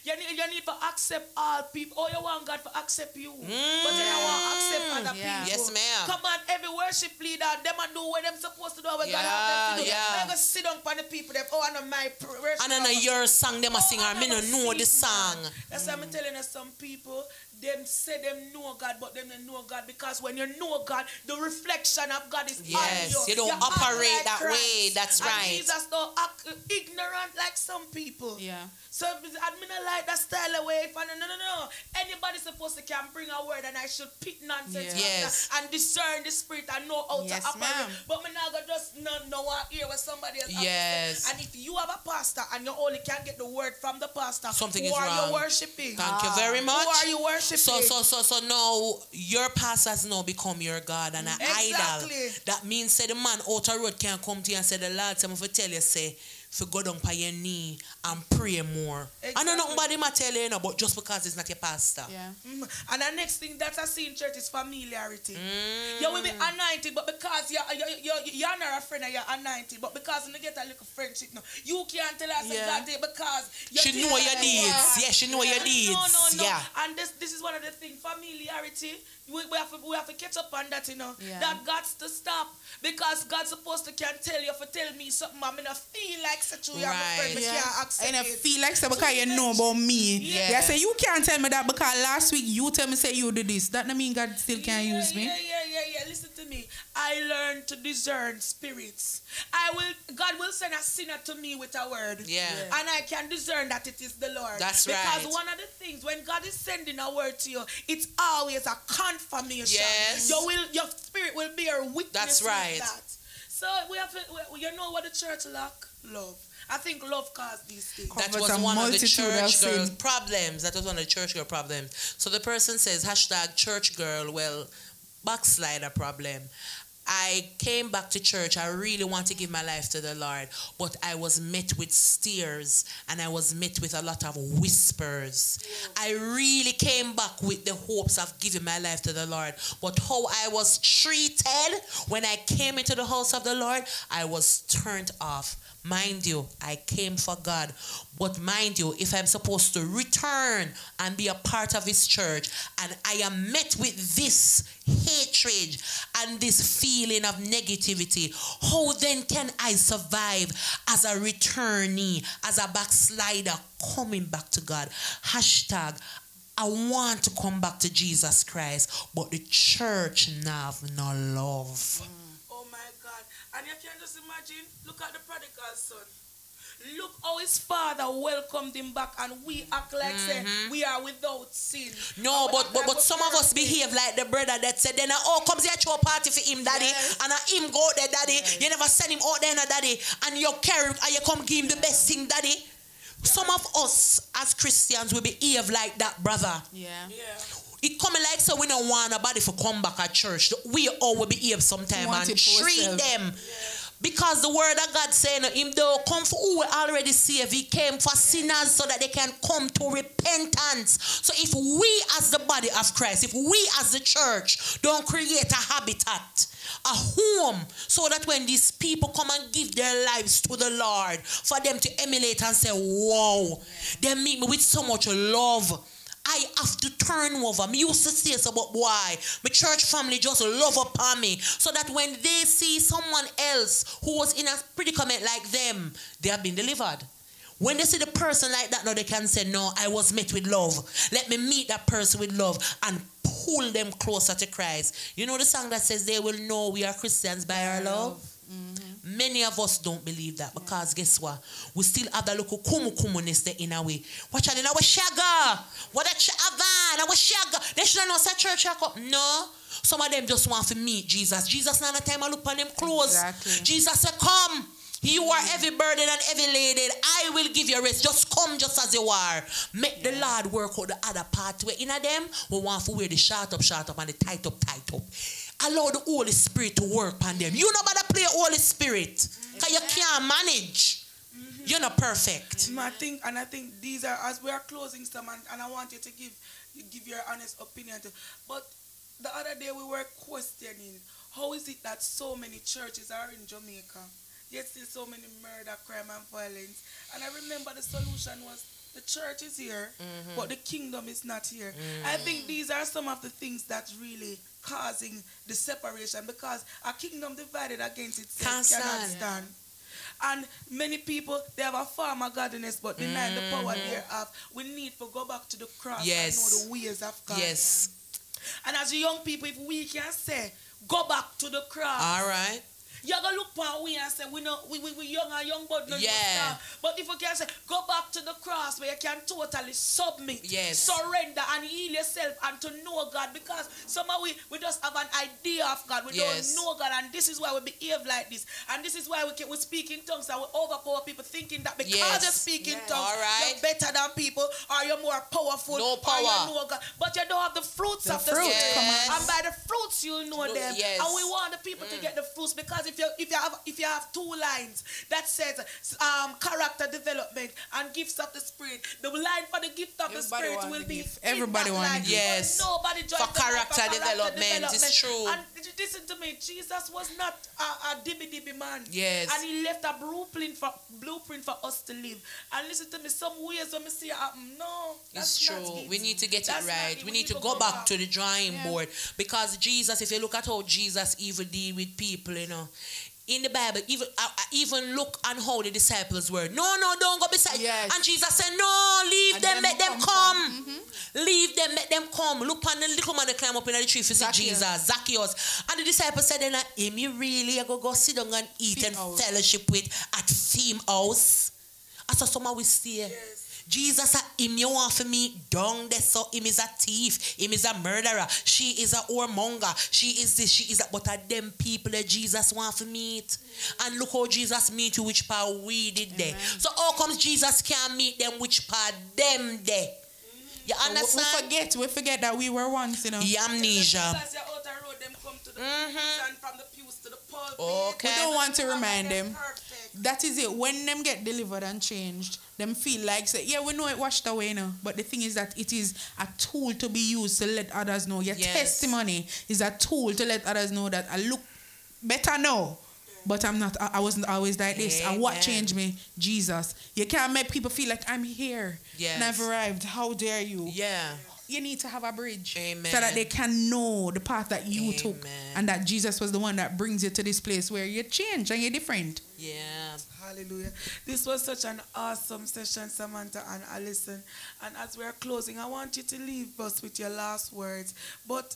You need, you need to accept all people. Oh, you want God to accept you. But you mm. don't want to accept other Yeah. people. Yes, ma'am. Come on, every worship leader, them a do what them supposed to do, what God Yeah, have them to do. yeah. Go sit down for the people, them, oh, I know my worship. And I know your song, them a sing, Oh, no never know see the song. That's why I'm telling you some people, them say them know God, but them don't know God because when you know God, the reflection of God is Yes, on you. you don't act operate like that Christ. way, that's and right. Jesus don't act ignorant like some people. Yeah. So I mean, I like that style away. If I no, no, no, no. Anybody supposed to can bring a word, and I should pick nonsense Yeah. Yes. and discern the spirit and know how Yes, to operate. ma'am. But me not gonna just no no one hear what somebody else. have to say. Yes. And if you have a pastor and you only can get the word from the pastor, Something who is are wrong. you worshiping? Thank you ah. very much. Who are you worshiping? So, so, so, so now your pastors now become your God and an idol. That means say the man out road can't come to you and say the Lord tell me to tell you say to go down on your knee and pray more. I know nobody might tell you, you know, but just because it's not your pastor. Yeah. Mm. And the next thing that I see in church is familiarity. Mm. You will be anointed, but because you're, you're, you're, you're not a friend and you're anointed, but because you get a little friendship now, you can't tell us Yeah. exactly because She know your deeds. Yeah, she know your deeds. No, no, no. Yeah. And this this is one of the things, familiarity. We, we have to we have to catch up on that, you know. Yeah. That God's to stop. Because God's supposed to can tell you for tell me something, I'm gonna feel like such you are my friend, but Right. you can't accept And I feel like so because you know about me. Yes. Yeah, say you can't tell me that because last week you tell me say you do this. That don't mean God still can't yeah, use me. Yeah, yeah, yeah, yeah. Listen to me. I learned to discern spirits. I will God will send a sinner to me with a word. Yeah. And I can discern that it is the Lord. That's because right. one of the things when God is sending a word to you, it's always a confirmation. Yes. You will your spirit will bear witness That's right. that. So we have to, we, you know what the church lack? Love. I think love caused these things. That was one of the church girls' problems. That was one of the church girl problems. So the person says hashtag church girl. Well, backslider problem. I came back to church. I really want to give my life to the Lord, but I was met with stares and I was met with a lot of whispers. I really came back with the hopes of giving my life to the Lord, but how I was treated when I came into the house of the Lord, I was turned off. Mind you, I came for God. But mind you, if I'm supposed to return and be a part of His church, and I am met with this hatred and this feeling of negativity, how then can I survive as a returnee, as a backslider coming back to God? Hashtag I want to come back to Jesus Christ, but the church now have no love. Mm. Oh my God. And you can just imagine, look at the prodigal son. Look how his father welcomed him back, and we act like mm-hmm. say we are without sin. No, but but, but some of us behave like the brother that said, then I oh comes here to a party for him, daddy, yes. and I him go there, daddy. Yes. You never send him out there, daddy, and you carry and you come give him the best thing, daddy. Some of us as Christians will be behave like that, brother. Yeah. Yeah. It coming like so we don't want nobody to come back at church. We all will be behave sometime and treat them. Yeah. Because the word of God saying him though come for who already saved. He came for sinners so that they can come to repentance. So if we as the body of Christ, if we as the church don't create a habitat, a home, so that when these people come and give their lives to the Lord, for them to emulate and say, wow, they meet me with so much love I have to turn over. Me used to say so, but why? My church family just love upon me. So that when they see someone else who was in a predicament like them, they have been delivered. When they see the person like that, now they can say, No, I was met with love. Let me meet that person with love and pull them closer to Christ. You know the song that says they will know we are Christians by our love? Mm-hmm. Many of us don't believe that because guess what? We still have that little kumu kumuness there in a way. Watch out, in our shaga. What a chavan, our shaga. They should not say church. No. Some of them just want to meet Jesus. Jesus, not a time I look on them close. Exactly. Jesus said, Come. You are heavy burdened and heavy laden. I will give you rest. Just come just as you are. Make the Lord work out the other part where in them we want to wear the short up, short up and the tight up, tight up. Allow the Holy Spirit to work on them. You know about to play Holy Spirit. Because you can't manage. Mm-hmm. You're not perfect. I think, and I think these are as we are closing some, and, and I want you to give give your honest opinion. To, but the other day we were questioning how is it that so many churches are in Jamaica, yet still so many murder, crime, and violence. And I remember the solution was the church is here, mm-hmm. but the kingdom is not here. Mm-hmm. I think these are some of the things that really causing the separation because a kingdom divided against itself Can't cannot stand. stand. And many people they have a form of godliness but deny mm-hmm. the power mm-hmm. thereof. We need to go back to the cross yes. and know the ways of God. Yes. And as young people, if we can say, go back to the cross. All right you're gonna look for we and say we know we we, we young and young but no yeah. But if you can say go back to the cross where you can totally submit, yes. surrender and heal yourself and to know God because somehow we, we just have an idea of God. We yes. don't know God and this is why we behave like this. And this is why we can, we speak in tongues and we overpower people thinking that because yes. you speak in tongues right. you're better than people or you're more powerful no power. or you know God. But you don't have the fruits the of the fruit. Spirit. And by the fruits you know them. And we want the people mm. to get the fruits because if you if you have if you have two lines that says um, character development and gifts of the spirit, the line for the gift of everybody the spirit will be everybody wants yes nobody for character, for development. development. It's true. And listen to me, Jesus was not a, a dibby dibby man. Yes. And he left a blueprint for blueprint for us to live. And listen to me, some ways when we see it happen, no, it's true. It. We need to get that's it right. We, we, need, to, to, go, back, back, to the drawing yeah. board because Jesus, if you look at how Jesus even deal with people, you know, in the Bible, even uh, uh, even look on how the disciples were. No, no, don't go beside. Yes. And Jesus said, No, leave and them, let them come. come. Mm-hmm. Leave them, let them come. Look on the little man that climb up in the tree for see Jesus, Zacchaeus. And the disciples said, Then him you really go go sit down and eat and house. fellowship with at theme house. I saw someone we stay. Yes. Jesus, him you want for me down there, so him is a thief, him is a murderer, she is a whoremonger, she is this, she is that, but are them people that Jesus want for meet. And look how Jesus meet you, which part we did there. So how comes Jesus can't meet them, which part them there? You understand? We, we forget, we forget that we were once, you know. The amnesia. Mm-hmm. Okay. We don't want to remind them. That is it. When them get delivered and changed, them feel like say, yeah, we know it washed away now. But the thing is that it is a tool to be used to let others know. Your yes. testimony is a tool to let others know that I look better now. But I'm not. I, wasn't always like this. Amen. And what changed me? Jesus. You can't make people feel like I'm here. Yes. And I've arrived. How dare you? Yeah you need to have a bridge Amen. so that they can know the path that you Amen. took and that Jesus was the one that brings you to this place where you change and you're different. Yeah. Hallelujah. This was such an awesome session, Samantha and Allison. And as we're closing, I want you to leave us with your last words. But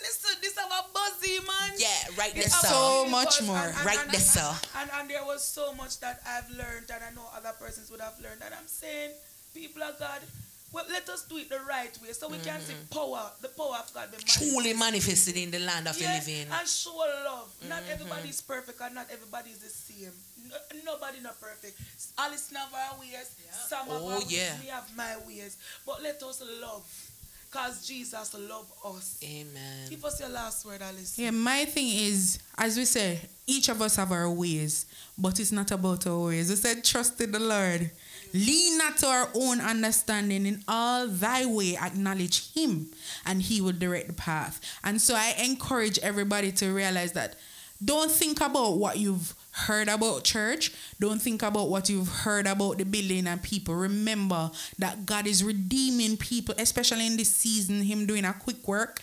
Listen, this is our buzzy, man. Yeah, right there, So much more. And, and, right and, there, sir. And, and there was so much that I've learned, and I know other persons would have learned. And I'm saying, people of God, well, let us do it the right way so we mm-hmm. can see power, the power of God be manifested. truly manifested in the land of yes, the living. And show love. Mm-hmm. Not everybody is perfect and not everybody is the same. No, nobody not perfect. Alice have her ways. Yeah. Some oh, have yeah. ways. Me have my ways. But let us love. Because Jesus love us. Amen. Give us your last word, Alice. Yeah, my thing is, as we say, each of us have our ways, but it's not about our ways. We said, trust in the Lord Lean not to our own understanding. In all thy way, acknowledge him, and he will direct the path. And so I encourage everybody to realize that don't think about what you've heard about church. Don't think about what you've heard about the building and people. Remember that God is redeeming people, especially in this season, Him doing a quick work.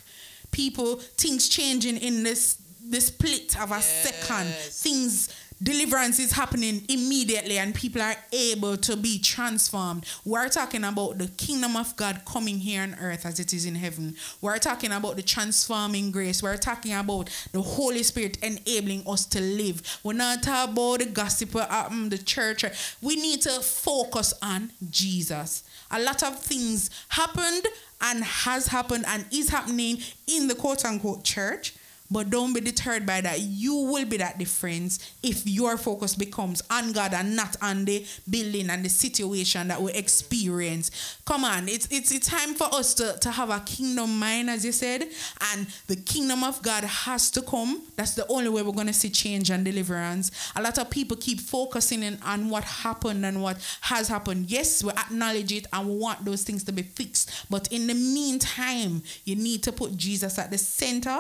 People, things changing in this the split of a yes. second. Things deliverance is happening immediately and people are able to be transformed. We're talking about the kingdom of God coming here on earth as it is in heaven. We're talking about the transforming grace. We're talking about the Holy Spirit enabling us to live. We're not talking about the gossip, the church. We need to focus on Jesus. A lot of things happened and has happened and is happening in the quote unquote church but don't be deterred by that. You will be that difference if your focus becomes on God and not on the building and the situation that we experience. Come on, it's it's, it's time for us to, to have a kingdom mind, as you said, and the kingdom of God has to come. That's the only way we're going to see change and deliverance. A lot of people keep focusing in, on what happened and what has happened. Yes, we acknowledge it and we want those things to be fixed. But in the meantime, you need to put Jesus at the center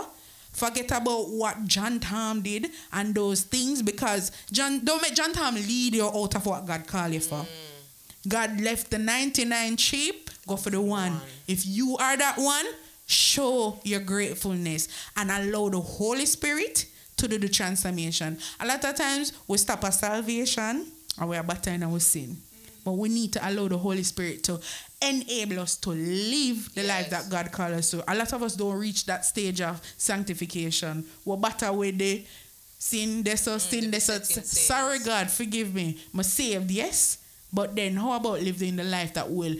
Forget about what John Tom did and those things because John don't make John Tom lead you out of what God called you for. Mm. God left the 99 sheep, go for the one. one. If you are that one, show your gratefulness and allow the Holy Spirit to do the transformation. A lot of times we stop at salvation and we are battling our sin. But we need to allow the Holy Spirit to enable us to live the yes. life that God called us to. A lot of us don't reach that stage of sanctification. We're better with the sin, there's so mm, sin, there's so sorry God, forgive me. I'm saved, yes. But then how about living the life that will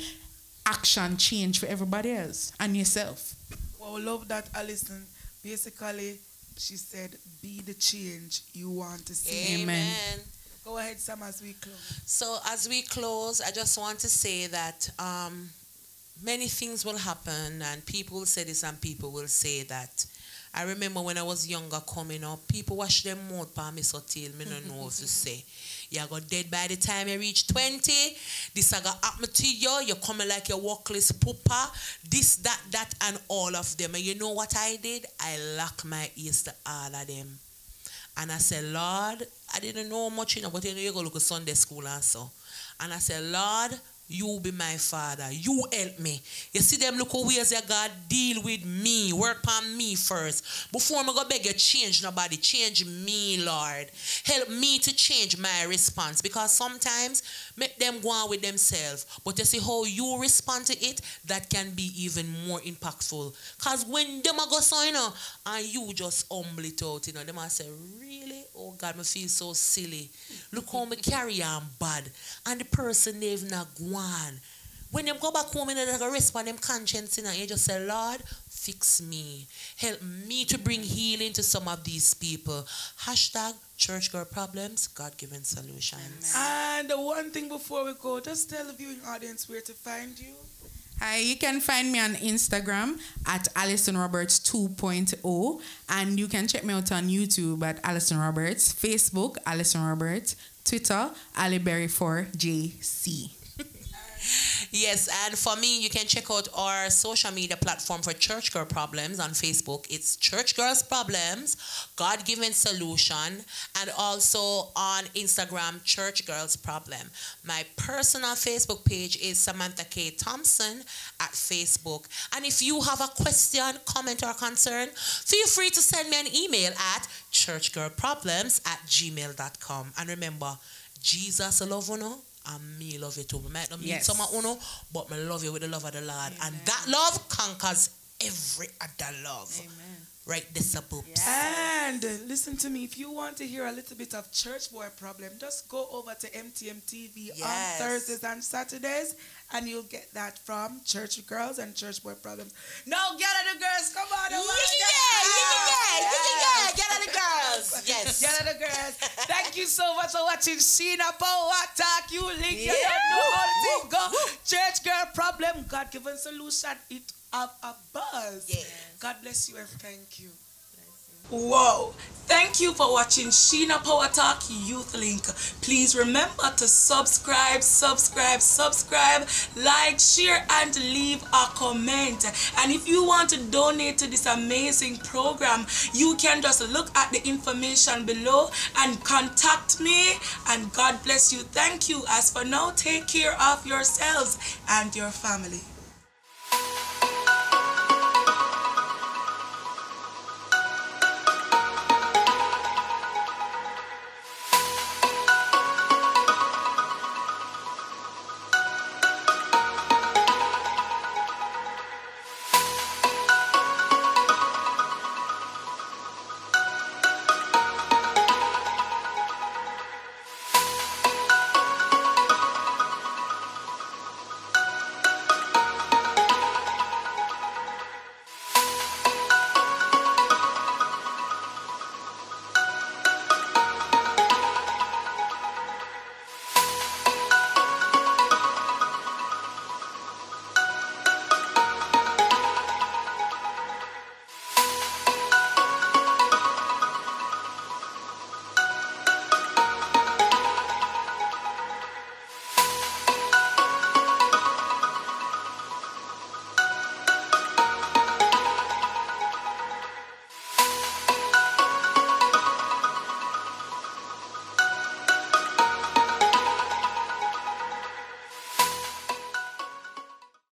action change for everybody else and yourself? Well, love that Allison. Basically, she said, be the change you want to see. Amen. Amen. Go ahead, Sam, as we close. So, as we close, I just want to say that um, many things will happen, and people will say this, and people will say that. I remember when I was younger coming up, people wash their mouth for me so till me don't know what to [laughs] say. You got dead by the time you reach 20. This I got happen to you. You're coming like your workless pooper. This, that, that, and all of them. And you know what I did? I lock my ears to all of them. And I said, Lord, I didn't know much, you know, but you know, you go look at Sunday school and so. And I said, Lord, You be my father. You help me. You see them look how as God deal with me. Work on me first. Before I go beg you, change nobody. Change me, Lord. Help me to change my response. Because sometimes make them go on with themselves. But you see how you respond to it, that can be even more impactful. Because when them go so, you know, and you just humble it out, you know, them I say, really? Oh God, me feel so silly. Look how me carry on bad. And the person they've not gone. When them go back home and they go respond them conscience, you know, you just say, Lord, fix me. Help me to bring healing to some of these people. Hashtag church girl problems, God given solutions. And the one thing before we go, just tell the viewing audience where to find you. Hi, you can find me on Instagram at Allison Roberts 2.0 and you can check me out on YouTube at Allison Roberts, Facebook Allison Roberts, Twitter Aliberry4JC. Yes, and for me, you can check out our social media platform for Church Girl Problems on Facebook. It's Church Girls Problems, God Given Solution, and also on Instagram, Church Girls Problem. My personal Facebook page is Samantha K. Thompson at Facebook. And if you have a question, comment, or concern, feel free to send me an email at churchgirlproblems at gmail.com. And remember, Jesus love you know and me love you too. We might not meet yes. some of uno, but me love you with the love of the Lord. Amen. And that love conquers every other love. Amen. Right, this a boops. And uh, listen to me, if you want to hear a little bit of church boy problem, just go over to MTM TV yes. on Thursdays and Saturdays and you'll get that from Church Girls and Church Boy Problems. No, gather the girls. Come on. Yeah, yeah, yeah, yeah, [laughs] Gather the girls. Yes. Gather the girls. Thank you so much for watching Sheena Power Talk. Youth Link. Yeah. You know how go. Church Girl Problem. God given solution. It have a buzz. God bless you and thank you. Whoa. Thank you for watching Sheena Power Talk Youth Link. Please remember to subscribe, subscribe, subscribe, like, share, and leave a comment. And if you want to donate to this amazing program, you can just look at the information below and contact me. And God bless you. Thank you. As for now, take care of yourselves and your family.